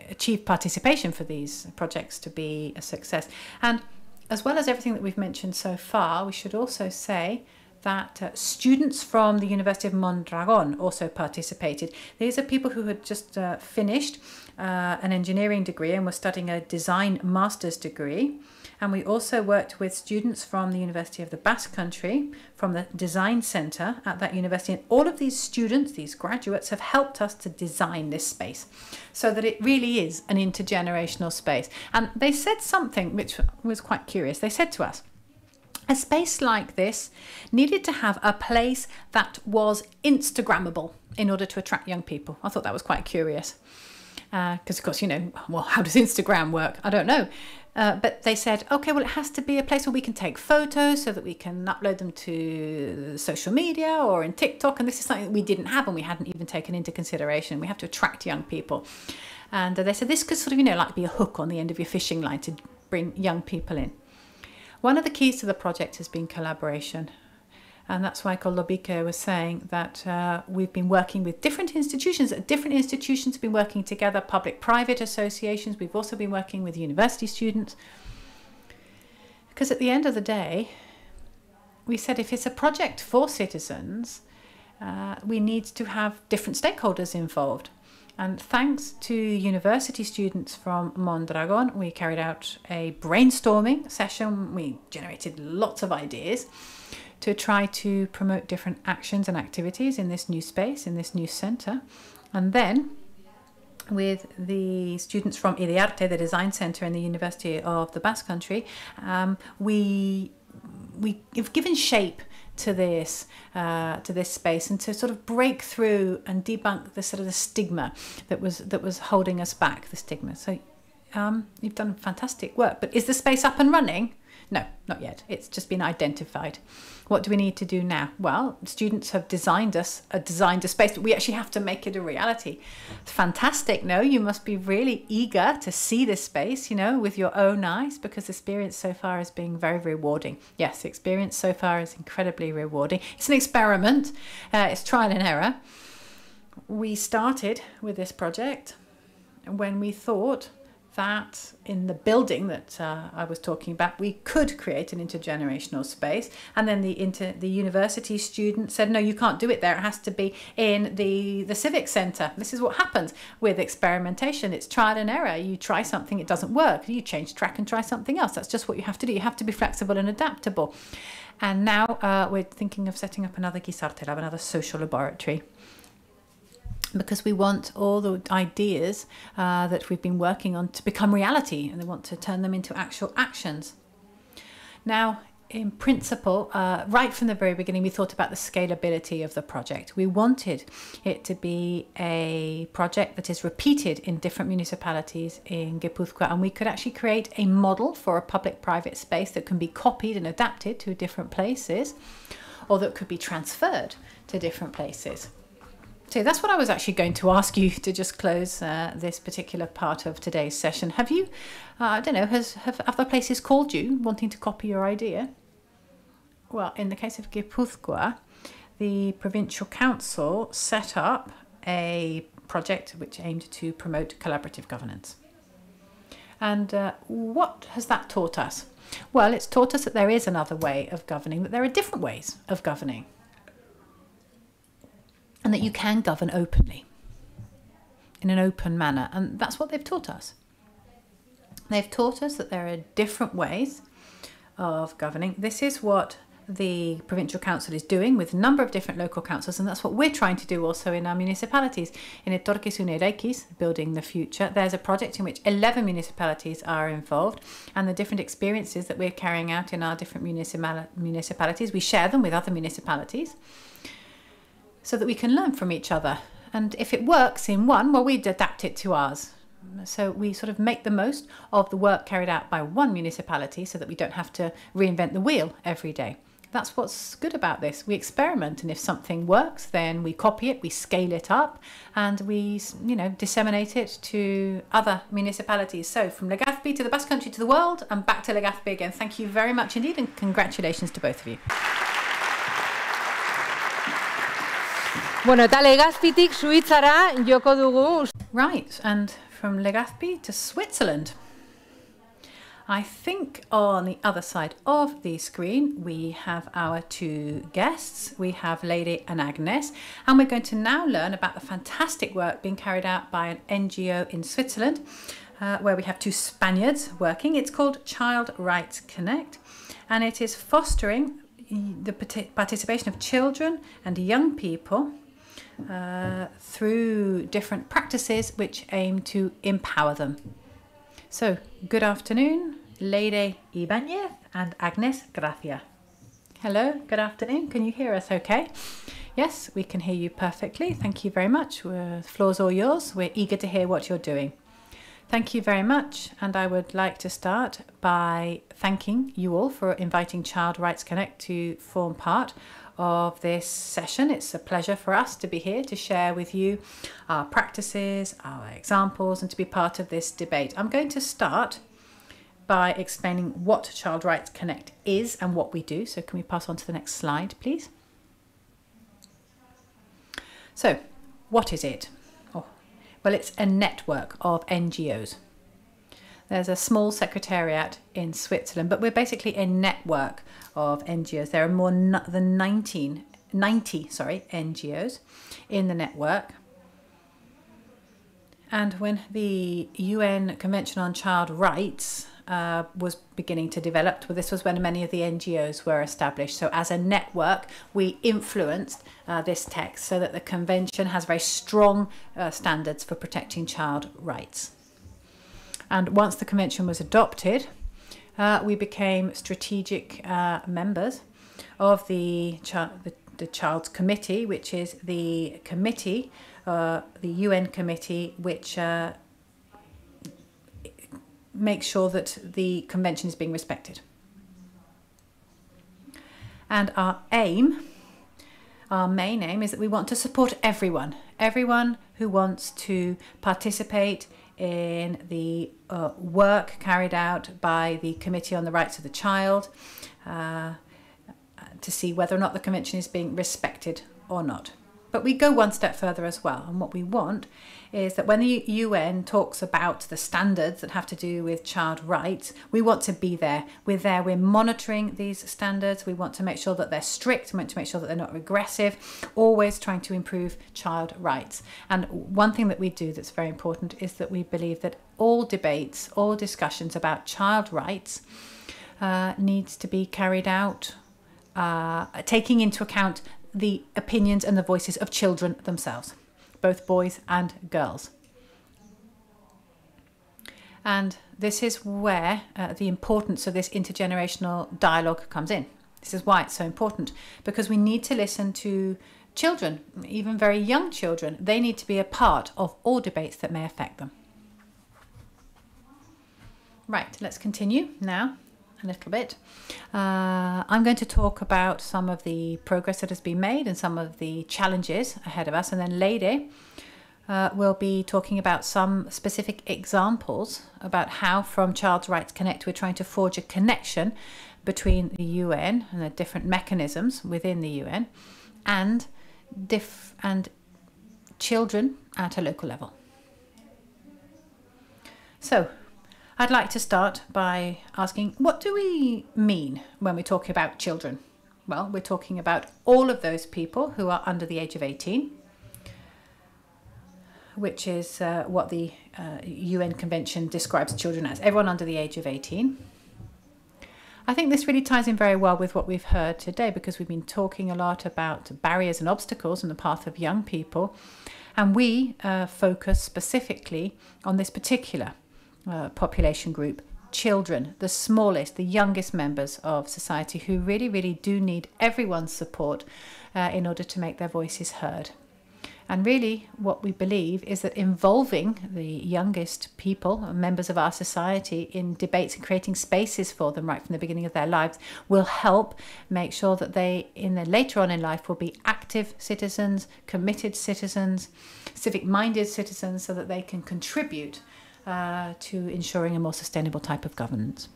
achieve participation for these projects to be a success. And as well as everything that we've mentioned so far, we should also say that uh, students from the University of Mondragon also participated. These are people who had just uh, finished uh, an engineering degree and were studying a design master's degree. And we also worked with students from the University of the Basque Country, from the Design Centre at that university. And all of these students, these graduates, have helped us to design this space so that it really is an intergenerational space. And they said something which was quite curious. They said to us, a space like this needed to have a place that was Instagrammable in order to attract young people. I thought that was quite curious. Because, uh, of course, you know, well, how does Instagram work? I don't know. Uh, but they said, okay, well, it has to be a place where we can take photos so that we can upload them to social media or in TikTok. And this is something we didn't have and we hadn't even taken into consideration. We have to attract young people. And uh, they said this could sort of, you know, like be a hook on the end of your fishing line to bring young people in. One of the keys to the project has been collaboration. And that's why Koldobike was saying that uh, we've been working with different institutions. Different institutions have been working together, public-private associations. We've also been working with university students. Because at the end of the day, we said if it's a project for citizens, uh, we need to have different stakeholders involved. And thanks to university students from Mondragon, we carried out a brainstorming session. We generated lots of ideas to try to promote different actions and activities in this new space, in this new centre. And then with the students from Iriarte, the design centre in the University of the Basque Country, um, we we have given shape to this uh, to this space and to sort of break through and debunk the sort of the stigma that was that was holding us back the stigma so um, you've done fantastic work but is the space up and running no not yet it's just been identified what do we need to do now? Well, students have designed us, a designed a space, but we actually have to make it a reality. Fantastic. No, you must be really eager to see this space, you know, with your own eyes, because experience so far has been very rewarding. Yes, experience so far is incredibly rewarding. It's an experiment. Uh, it's trial and error. We started with this project when we thought that in the building that uh, I was talking about, we could create an intergenerational space. And then the inter, the university student said, no, you can't do it there. It has to be in the, the civic centre. This is what happens with experimentation. It's trial and error. You try something, it doesn't work. You change track and try something else. That's just what you have to do. You have to be flexible and adaptable. And now uh, we're thinking of setting up another Gizarte Lab, another social laboratory because we want all the ideas uh, that we've been working on to become reality and they want to turn them into actual actions. Now, in principle, uh, right from the very beginning, we thought about the scalability of the project. We wanted it to be a project that is repeated in different municipalities in Gipuzkoa, and we could actually create a model for a public-private space that can be copied and adapted to different places, or that could be transferred to different places. So that's what I was actually going to ask you to just close uh, this particular part of today's session. Have you, uh, I don't know, has have other places called you wanting to copy your idea? Well, in the case of Gipuzkoa, the provincial council set up a project which aimed to promote collaborative governance. And uh, what has that taught us? Well, it's taught us that there is another way of governing, that there are different ways of governing and that you can govern openly in an open manner. And that's what they've taught us. They've taught us that there are different ways of governing. This is what the provincial council is doing with a number of different local councils, and that's what we're trying to do also in our municipalities. In Etorkizuna Eraikiz, Building the Future, there's a project in which 11 municipalities are involved, and the different experiences that we're carrying out in our different municipalities, we share them with other municipalities so that we can learn from each other. And if it works in one, well, we'd adapt it to ours. so we sort of make the most of the work carried out by one municipality so that we don't have to reinvent the wheel every day. That's what's good about this. We experiment, and if something works, then we copy it, we scale it up, and we, you know, disseminate it to other municipalities. So from Legazpi to the Basque Country to the world, and back to Legazpi again. Thank you very much indeed, and congratulations to both of you. Bueno, eta Legazpitik Suitzara joko dugu. Right, and from Legazpi to Switzerland. I think on the other side of the screen we have our two guests. We have Leire and Agnès, and we're going to now learn about the fantastic work being carried out by an NGO in Switzerland, uh, where we have two Spaniards working. It's called Child Rights Connect, and it is fostering the participation of children and young people uh, through different practices which aim to empower them. So, good afternoon, Leire Ibañez and Agnès Gràcia. Hello, good afternoon. Can you hear us okay? Yes, we can hear you perfectly. Thank you very much. the floor's all yours. We're eager to hear what you're doing. Thank you very much. And I would like to start by thanking you all for inviting Child Rights Connect to form part of this session. It's a pleasure for us to be here to share with you our practices, our examples, and to be part of this debate. I'm going to start by explaining what Child Rights Connect is and what we do. So, can we pass on to the next slide, please? So, what is it? Oh, well, it's a network of NGOs. There's a small secretariat in Switzerland, but we're basically a network of NGOs. There are more than 19, 90 sorry, NGOs in the network. And when the UN Convention on Child Rights uh, was beginning to develop, well, this was when many of the NGOs were established. So, as a network, we influenced uh, this text so that the convention has very strong uh, standards for protecting child rights. And once the convention was adopted, uh, we became strategic uh, members of the, the, the Child's Committee, which is the committee, uh, the UN committee, which uh, makes sure that the convention is being respected. And our aim, our main aim, is that we want to support everyone, everyone who wants to participate in the uh, work carried out by the Committee on the Rights of the Child uh, to see whether or not the Convention is being respected or not. But we go one step further as well. And what we want is that when the UN talks about the standards that have to do with child rights, we want to be there. We're there, we're monitoring these standards. We want to make sure that they're strict, we want to make sure that they're not regressive, always trying to improve child rights. And one thing that we do that's very important is that we believe that all debates, all discussions about child rights uh, needs to be carried out uh, taking into account the opinions and the voices of children themselves, both boys and girls. And this is where uh, the importance of this intergenerational dialogue comes in. This is why it's so important, because we need to listen to children, even very young children. They need to be a part of all debates that may affect them. Right, let's continue now a little bit. Uh, I'm going to talk about some of the progress that has been made and some of the challenges ahead of us, and then Leire uh, will be talking about some specific examples about how, from Child's Rights Connect, we're trying to forge a connection between the UN and the different mechanisms within the UN and diff and children at a local level. So, I'd like to start by asking what do we mean when we talk about children? Well, we're talking about all of those people who are under the age of 18, which is uh, what the uh, UN Convention describes children as everyone under the age of 18. I think this really ties in very well with what we've heard today because we've been talking a lot about barriers and obstacles in the path of young people, and we uh, focus specifically on this particular uh, population group children, the smallest, the youngest members of society who really, really do need everyone's support uh, in order to make their voices heard. And really, what we believe is that involving the youngest people, members of our society, in debates and creating spaces for them right from the beginning of their lives will help make sure that they, in their later on in life, will be active citizens, committed citizens, civic minded citizens, so that they can contribute uh, to ensuring a more sustainable type of governance.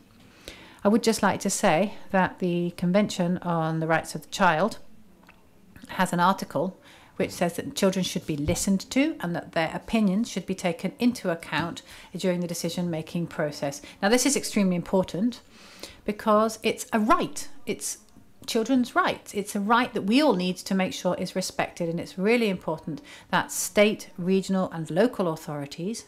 I would just like to say that the Convention on the Rights of the Child has an article which says that children should be listened to and that their opinions should be taken into account during the decision making process. Now, this is extremely important because it's a right. It's children's rights. It's a right that we all need to make sure is respected, and it's really important that state, regional, and local authorities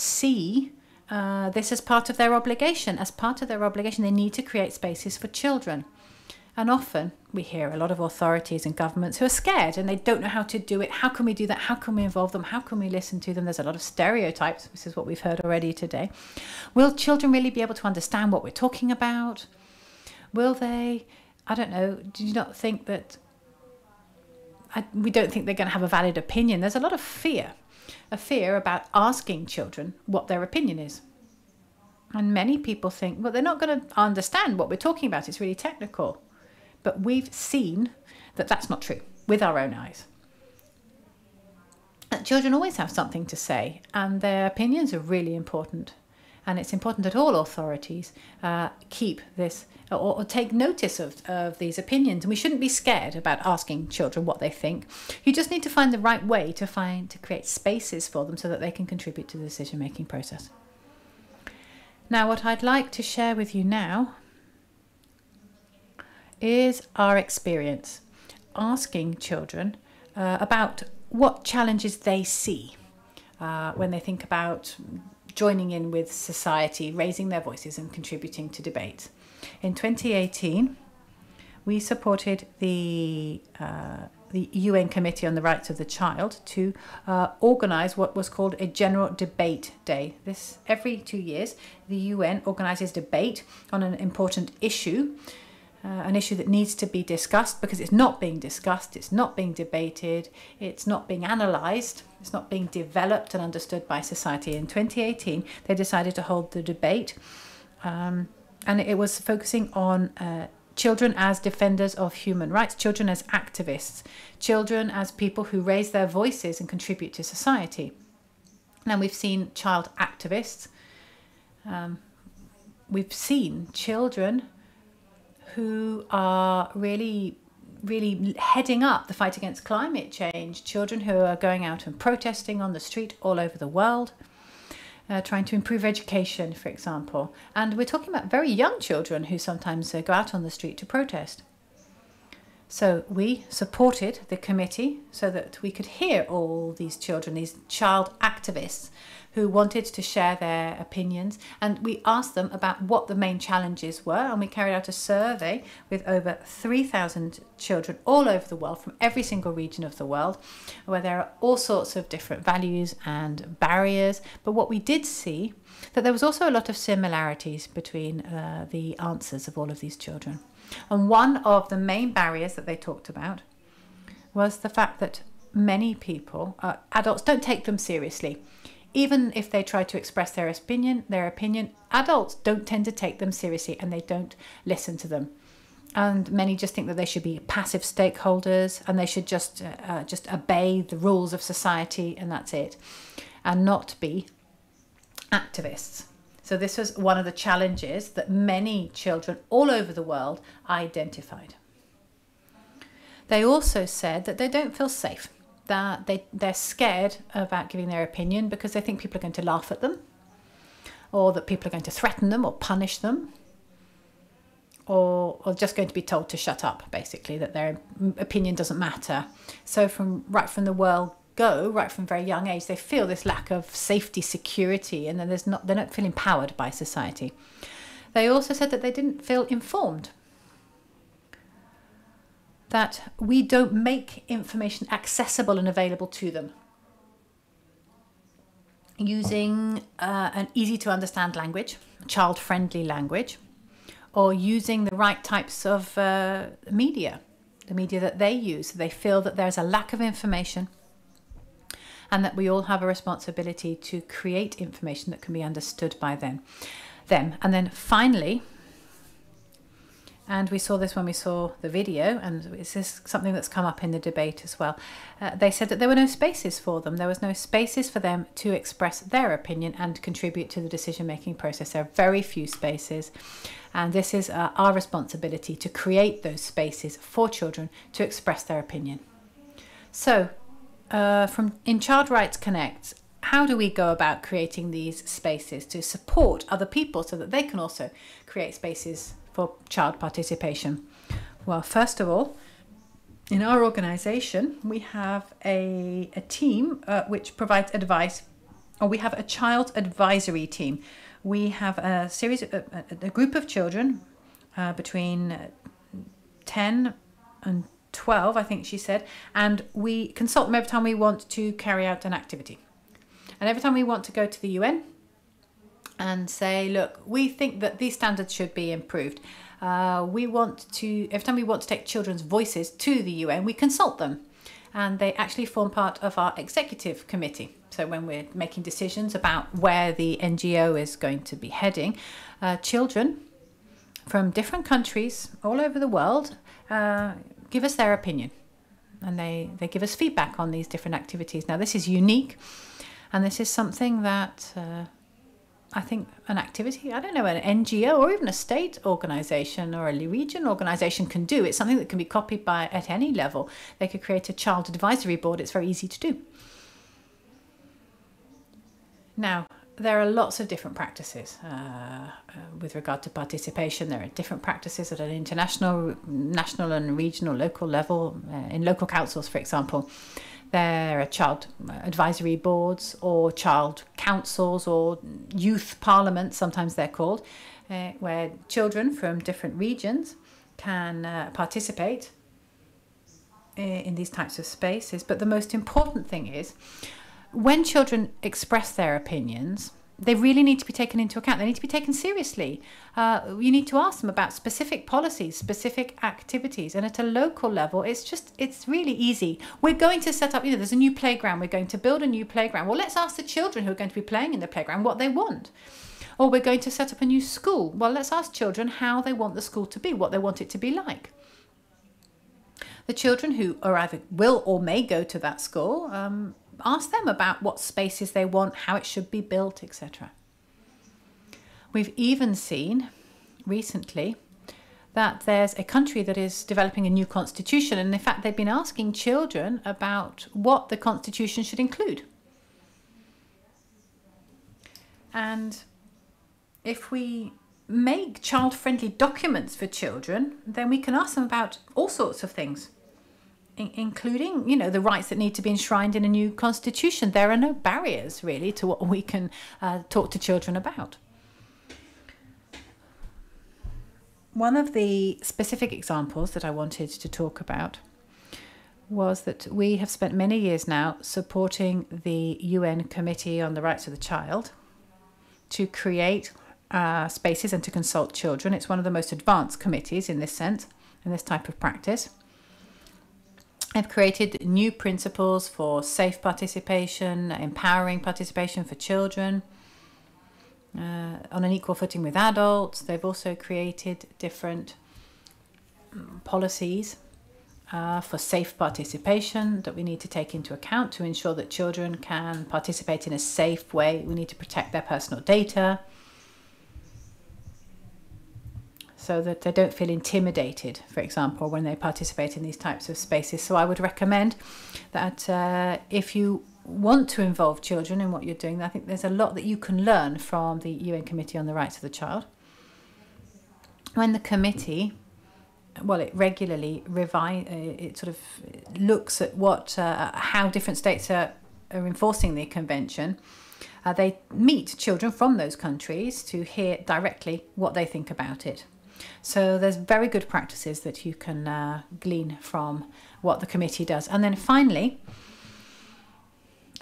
see uh, this as part of their obligation. As part of their obligation, they need to create spaces for children. And often we hear a lot of authorities and governments who are scared and they don't know how to do it. How can we do that? How can we involve them? How can we listen to them? There's a lot of stereotypes. This is what we've heard already today. Will children really be able to understand what we're talking about? Will they? I don't know. Do you not think that? I, we don't think they're going to have a valid opinion. There's a lot of fear, a fear about asking children what their opinion is. And many people think, well, they're not going to understand what we're talking about. It's really technical. But we've seen that that's not true with our own eyes. That children always have something to say, and their opinions are really important. And it's important that all authorities uh, keep this or, or, take notice of, of these opinions. And we shouldn't be scared about asking children what they think. You just need to find the right way to find to create spaces for them so that they can contribute to the decision making process. Now, what I'd like to share with you now is our experience asking children uh, about what challenges they see uh, when they think about joining in with society, raising their voices, and contributing to debate. In 2018, we supported the uh, the UN Committee on the Rights of the Child to uh, organize what was called a General Debate Day. This every two years, the UN organizes debate on an important issue uh, an issue that needs to be discussed because it's not being discussed, it's not being debated, it's not being analysed, it's not being developed and understood by society. In 2018, they decided to hold the debate, um, and it was focusing on uh, children as defenders of human rights, children as activists, children as people who raise their voices and contribute to society. Now, we've seen child activists. Um, we've seen children who are really really heading up the fight against climate change, children who are going out and protesting on the street all over the world, uh, trying to improve education, for example. And we're talking about very young children who sometimes uh, go out on the street to protest. So we supported the committee so that we could hear all these children, these child activists who wanted to share their opinions. And we asked them about what the main challenges were. And we carried out a survey with over 3,000 children all over the world from every single region of the world, where there are all sorts of different values and barriers. But what we did see that there was also a lot of similarities between uh, the answers of all of these children. And one of the main barriers that they talked about was the fact that many people, uh, adults, don't take them seriously even if they try to express their opinion, their opinion, adults don't tend to take them seriously and they don't listen to them. And many just think that they should be passive stakeholders and they should just uh, uh, just obey the rules of society and that's it, and not be activists. So this was one of the challenges that many children all over the world identified. They also said that they don't feel safe that they, they're scared about giving their opinion because they think people are going to laugh at them or that people are going to threaten them or punish them or, or just going to be told to shut up basically that their opinion doesn't matter so from right from the world go right from very young age they feel this lack of safety security and then there's not they don't feel empowered by society. They also said that they didn't feel informed. That we don't make information accessible and available to them. Using uh, an easy to understand language, child friendly language, or using the right types of uh, media, the media that they use. They feel that there's a lack of information and that we all have a responsibility to create information that can be understood by them. Them. And then finally, and we saw this when we saw the video, and is this is something that's come up in the debate as well. Uh, they said that there were no spaces for them. There was no spaces for them to express their opinion and contribute to the decision making process. There are very few spaces, and this is uh, our responsibility to create those spaces for children to express their opinion. So, uh, from in Child Rights Connect, how do we go about creating these spaces to support other people so that they can also create spaces for child participation? Well, first of all, in our organization, we have a, a team uh, which provides advice, or we have a child advisory team. We have a series, of, a, a group of children uh, between 10 and 12, I think she said, and we consult them every time we want to carry out an activity. And every time we want to go to the UN and say, look, we think that these standards should be improved. Uh, we want to, every time we want to take children's voices to the UN, we consult them. And they actually form part of our executive committee. So when we're making decisions about where the NGO is going to be heading, uh, children from different countries all over the world uh, give us their opinion. And they, they give us feedback on these different activities. Now, this is unique, and this is something that uh, I think an activity, I don't know, an NGO or even a state organization or a region organization can do. It's something that can be copied by at any level. They could create a child advisory board. It's very easy to do. Now, there are lots of different practices uh, uh, with regard to participation. There are different practices at an international, national, and regional, local level. Uh, in local councils, for example, there are child advisory boards or child councils or youth parliaments, sometimes they're called, uh, where children from different regions can uh, participate uh, in these types of spaces. But the most important thing is when children express their opinions, they really need to be taken into account. They need to be taken seriously. Uh, you need to ask them about specific policies, specific activities. And at a local level, it's just, it's really easy. We're going to set up, you know, there's a new playground. We're going to build a new playground. Well, let's ask the children who are going to be playing in the playground what they want. Or we're going to set up a new school. Well, let's ask children how they want the school to be, what they want it to be like. The children who are either will or may go to that school um, ask them about what spaces they want, how it should be built, etc. We've even seen recently that there's a country that is developing a new constitution, and in fact, they've been asking children about what the constitution should include. And if we make child friendly documents for children, then we can ask them about all sorts of things including you know the rights that need to be enshrined in a new constitution there are no barriers really to what we can uh, talk to children about one of the specific examples that i wanted to talk about was that we have spent many years now supporting the UN Committee on the Rights of the Child to create uh, spaces and to consult children. It's one of the most advanced committees in this sense, in this type of practice. I've created new principles for safe participation, empowering participation for children uh, on an equal footing with adults. They've also created different mm, policies uh, for safe participation that we need to take into account to ensure that children can participate in a safe way. We need to protect their personal data so that they don't feel intimidated, for example, when they participate in these types of spaces. So I would recommend that uh, if you want to involve children in what you're doing, I think there's a lot that you can learn from the UN Committee on the Rights of the Child. When the committee, well, it regularly revise, uh, it sort of looks at what, uh, how different states are, are enforcing the convention. Uh, they meet children from those countries to hear directly what they think about it. So there's very good practices that you can uh, glean from what the committee does. And then finally,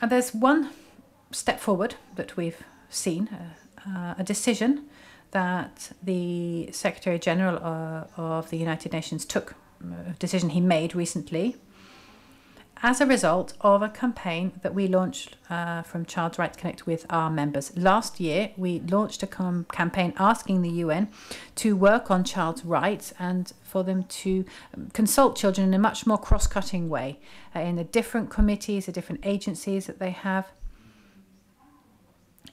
uh, there's one step forward that we've seen, uh, uh a decision that the Secretary General uh, of the United Nations took, a decision he made recently, as a result of a campaign that we launched uh, from Child's Rights Connect with our members. Last year, we launched a campaign asking the UN to work on child's rights and for them to um, consult children in a much more cross cutting way uh, in the different committees, the different agencies that they have.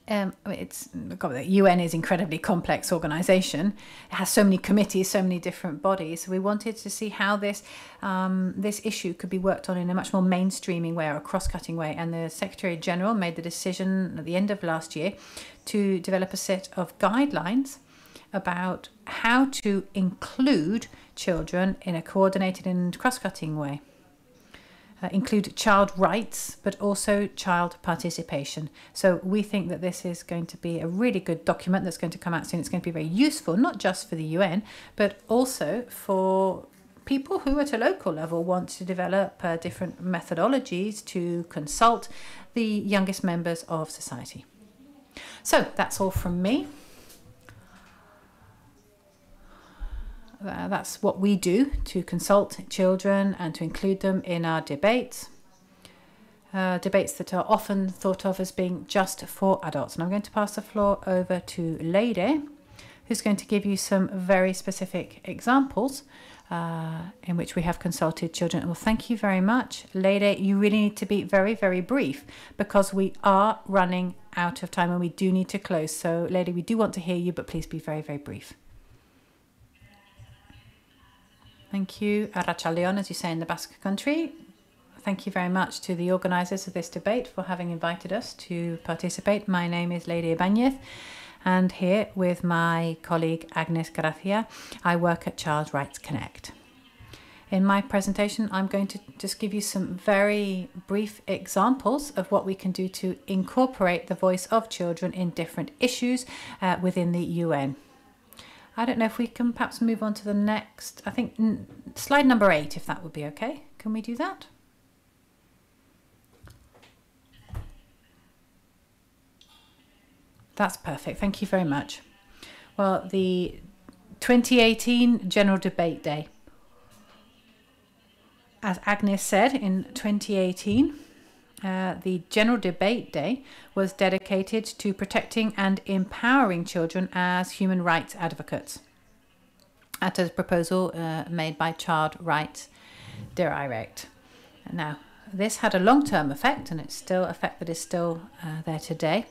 Um, it's God, the UN is incredibly complex organization. It has so many committees, so many different bodies. So we wanted to see how this um, this issue could be worked on in a much more mainstreaming way or a cross-cutting way. And the Secretary General made the decision at the end of last year to develop a set of guidelines about how to include children in a coordinated and cross-cutting way uh, include child rights, but also child participation. So we think that this is going to be a really good document that's going to come out soon. It's going to be very useful, not just for the UN, but also for people who at a local level want to develop uh, different methodologies to consult the youngest members of society. So that's all from me. Uh, that's what we do to consult children and to include them in our debates. Uh, debates that are often thought of as being just for adults. And I'm going to pass the floor over to Leire, who's going to give you some very specific examples uh, in which we have consulted children. Well, thank you very much. Leire, you really need to be very, very brief because we are running out of time and we do need to close. So, Leire, we do want to hear you, but please be very, very brief. Thank you, Arratsaldeon, as you say in the Basque Country. Thank you very much to the organisers of this debate for having invited us to participate. My name is Leire Ibañez, and here with my colleague Agnès Gràcia, I work at Child Rights Connect. In my presentation, I'm going to just give you some very brief examples of what we can do to incorporate the voice of children in different issues uh, within the UN. I don't know if we can perhaps move on to the next, I think slide number eight, if that would be okay. Can we do that? That's perfect. Thank you very much. Well, the 2018 General Debate Day. As Agnès said, in 2018, uh, the General Debate Day was dedicated to protecting and empowering children as human rights advocates. At a proposal uh, made by Child Rights Direct. Now, this had a long term effect, and it's still effect that is still uh, there today.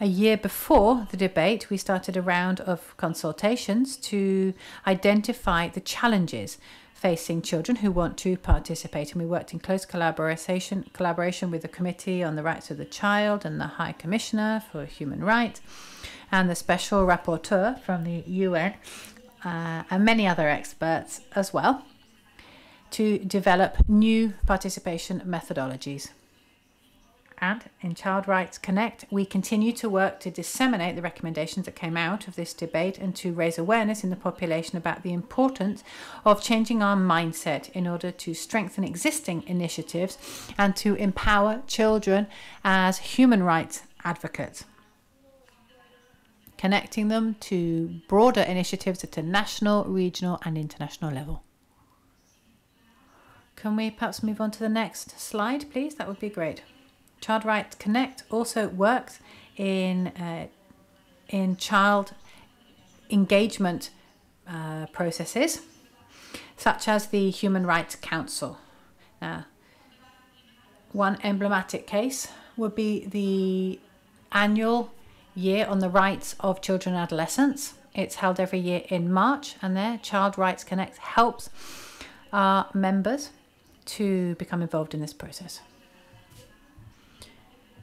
A year before the debate, we started a round of consultations to identify the challenges facing children who want to participate. And we worked in close collaboration, collaboration with the Committee on the Rights of the Child and the High Commissioner for Human Rights and the Special Rapporteur from the UN uh, and many other experts as well to develop new participation methodologies. And in Child Rights Connect, we continue to work to disseminate the recommendations that came out of this debate and to raise awareness in the population about the importance of changing our mindset in order to strengthen existing initiatives and to empower children as human rights advocates. Connecting them to broader initiatives at a national, regional, and international level. Can we perhaps move on to the next slide, please? That would be great. Child Rights Connect also works in uh, in child engagement uh, processes, such as the Human Rights Council. Now, one emblematic case would be the annual Year on the Rights of Children and Adolescents. It's held every year in March, and there, Child Rights Connect helps our members to become involved in this process.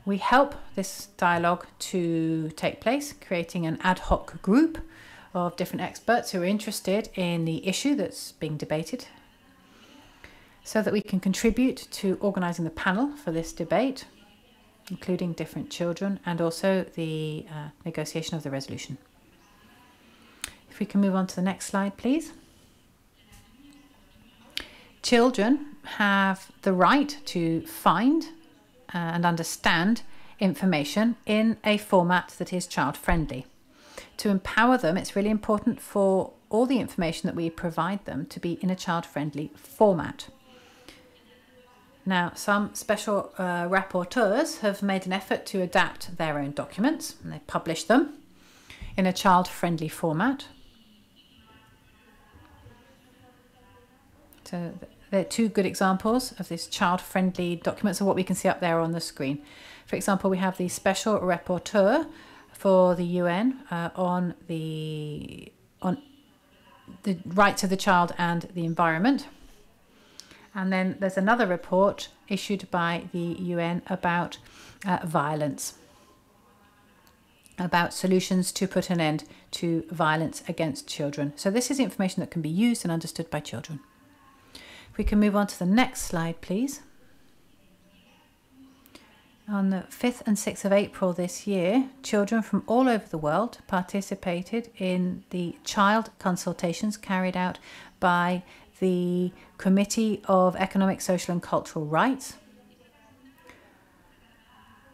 We help this dialogue to take place, creating an ad hoc group of different experts who are interested in the issue that's being debated so that we can contribute to organising the panel for this debate, including different children and also the uh, negotiation of the resolution. If we can move on to the next slide, please. Children have the right to find and understand information in a format that is child friendly. To empower them, it's really important for all the information that we provide them to be in a child friendly format. Now, some special uh, rapporteurs have made an effort to adapt their own documents and they publish them in a child friendly format. So, there are two good examples of this child friendly documents of what we can see up there on the screen. For example, we have the special rapporteur for the UN uh, on the on the rights of the child and the environment. And then there's another report issued by the UN about uh, violence, about solutions to put an end to violence against children. So this is information that can be used and understood by children. We can move on to the next slide, please. On the 5th and 6th of April this year, children from all over the world participated in the child consultations carried out by the Committee of Economic, Social and Cultural Rights.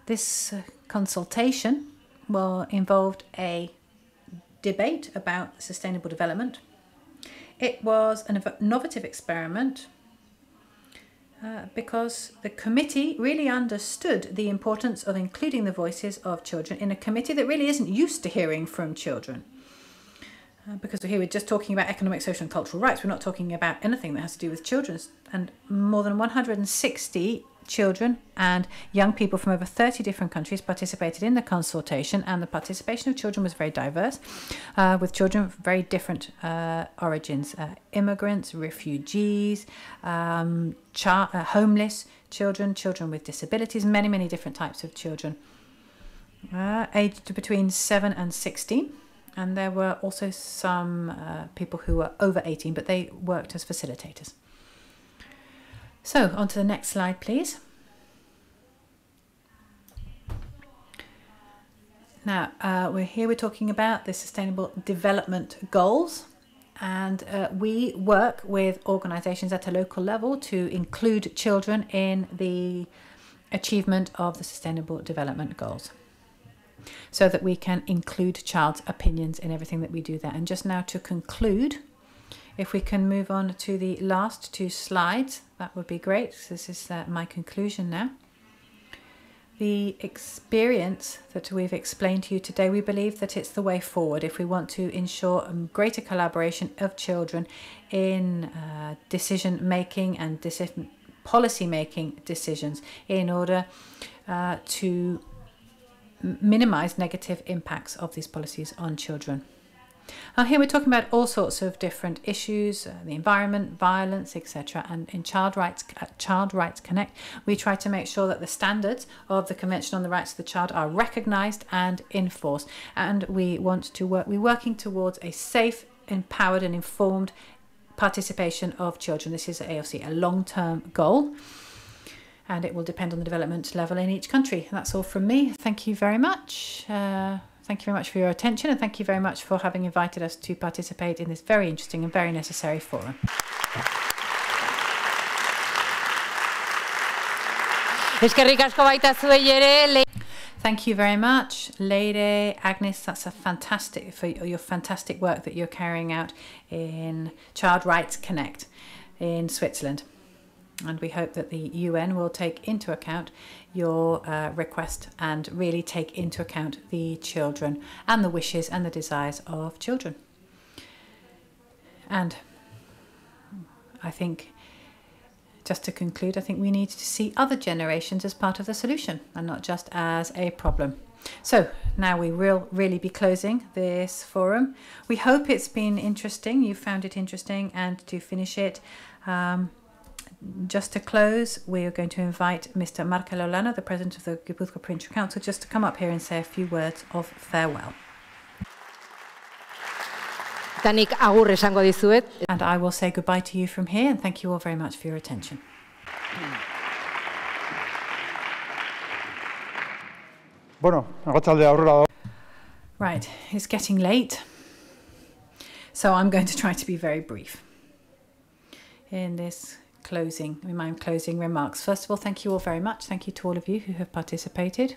This uh, consultation well, involved a debate about sustainable development. It was an innovative experiment uh, because the committee really understood the importance of including the voices of children in a committee that really isn't used to hearing from children. Uh, because here we're just talking about economic, social, and cultural rights. We're not talking about anything that has to do with children. And more than 160 children and young people from over 30 different countries participated in the consultation, and the participation of children was very diverse, uh, with children of very different uh, origins uh, immigrants, refugees, um, uh, homeless children, children with disabilities, many, many different types of children, uh, aged between 7 and 16. And there were also some uh, people who were over 18, but they worked as facilitators. So, on to the next slide, please. Now, uh, we're here, we're talking about the Sustainable Development Goals, and uh, we work with organisations at a local level to include children in the achievement of the Sustainable Development Goals so that we can include child's opinions in everything that we do there. And just now to conclude, if we can move on to the last two slides, that would be great. This is uh, my conclusion now. The experience that we've explained to you today, we believe that it's the way forward if we want to ensure um, greater collaboration of children in uh, decision making and decision policy making decisions in order uh, to minimize negative impacts of these policies on children. Uh, here we're talking about all sorts of different issues, uh, the environment, violence, etc. And in Child Rights, uh, Child Rights Connect, we try to make sure that the standards of the Convention on the Rights of the Child are recognised and enforced. And we want to work, we're working towards a safe, empowered and informed participation of children. This is AOC, a long-term goal and it will depend on the development level in each country. That's all from me. Thank you very much. Uh, Thank you very much for your attention and thank you very much for having invited us to participate in this very interesting and very necessary forum. Thank you very much, Leire Agnès. That's a fantastic for your fantastic work that you're carrying out in Child Rights Connect in Switzerland. And we hope that the UN will take into account your uh, request and really take into account the children and the wishes and the desires of children. And I think, just to conclude, I think we need to see other generations as part of the solution and not just as a problem. So now we will really be closing this forum. We hope it's been interesting. You found it interesting and to finish it, um, just to close, we are going to invite Mr. Markel Olano, the President of the Gipuzkoa Provincial Council, just to come up here and say a few words of farewell. And I will say goodbye to you from here and thank you all very much for your attention. Bueno, aurrera. Right, it's getting late. So I'm going to try to be very brief in this closing, in my closing remarks. First of all, thank you all very much. Thank you to all of you who have participated.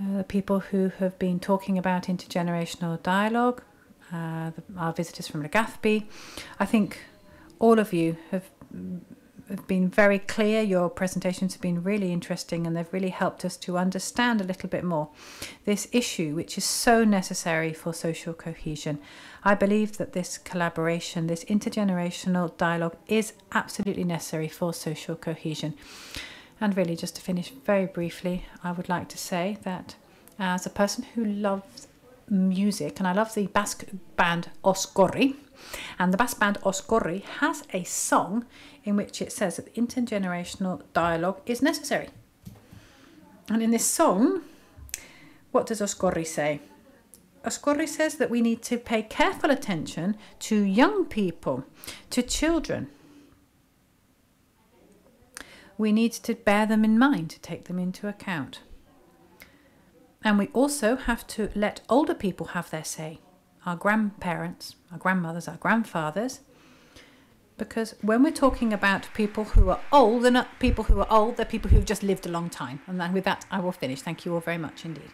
Uh, the people who have been talking about intergenerational dialogue, uh, the, our visitors from Legazpi. I think all of you have have been very clear. Your presentations have been really interesting and they've really helped us to understand a little bit more this issue, which is so necessary for social cohesion. I believe that this collaboration, this intergenerational dialogue, is absolutely necessary for social cohesion. And really, just to finish very briefly, I would like to say that as a person who loves music, and I love the Basque band Oskorri, and the bass band Oskorri has a song in which it says that intergenerational dialogue is necessary. And in this song, what does Oskorri say? Oskorri says that we need to pay careful attention to young people, to children. We need to bear them in mind, to take them into account. And we also have to let older people have their say our grandparents, our grandmothers, our grandfathers. Because when we're talking about people who are old, they're not people who are old, they're people who've just lived a long time. And then with that, I will finish. Thank you all very much indeed.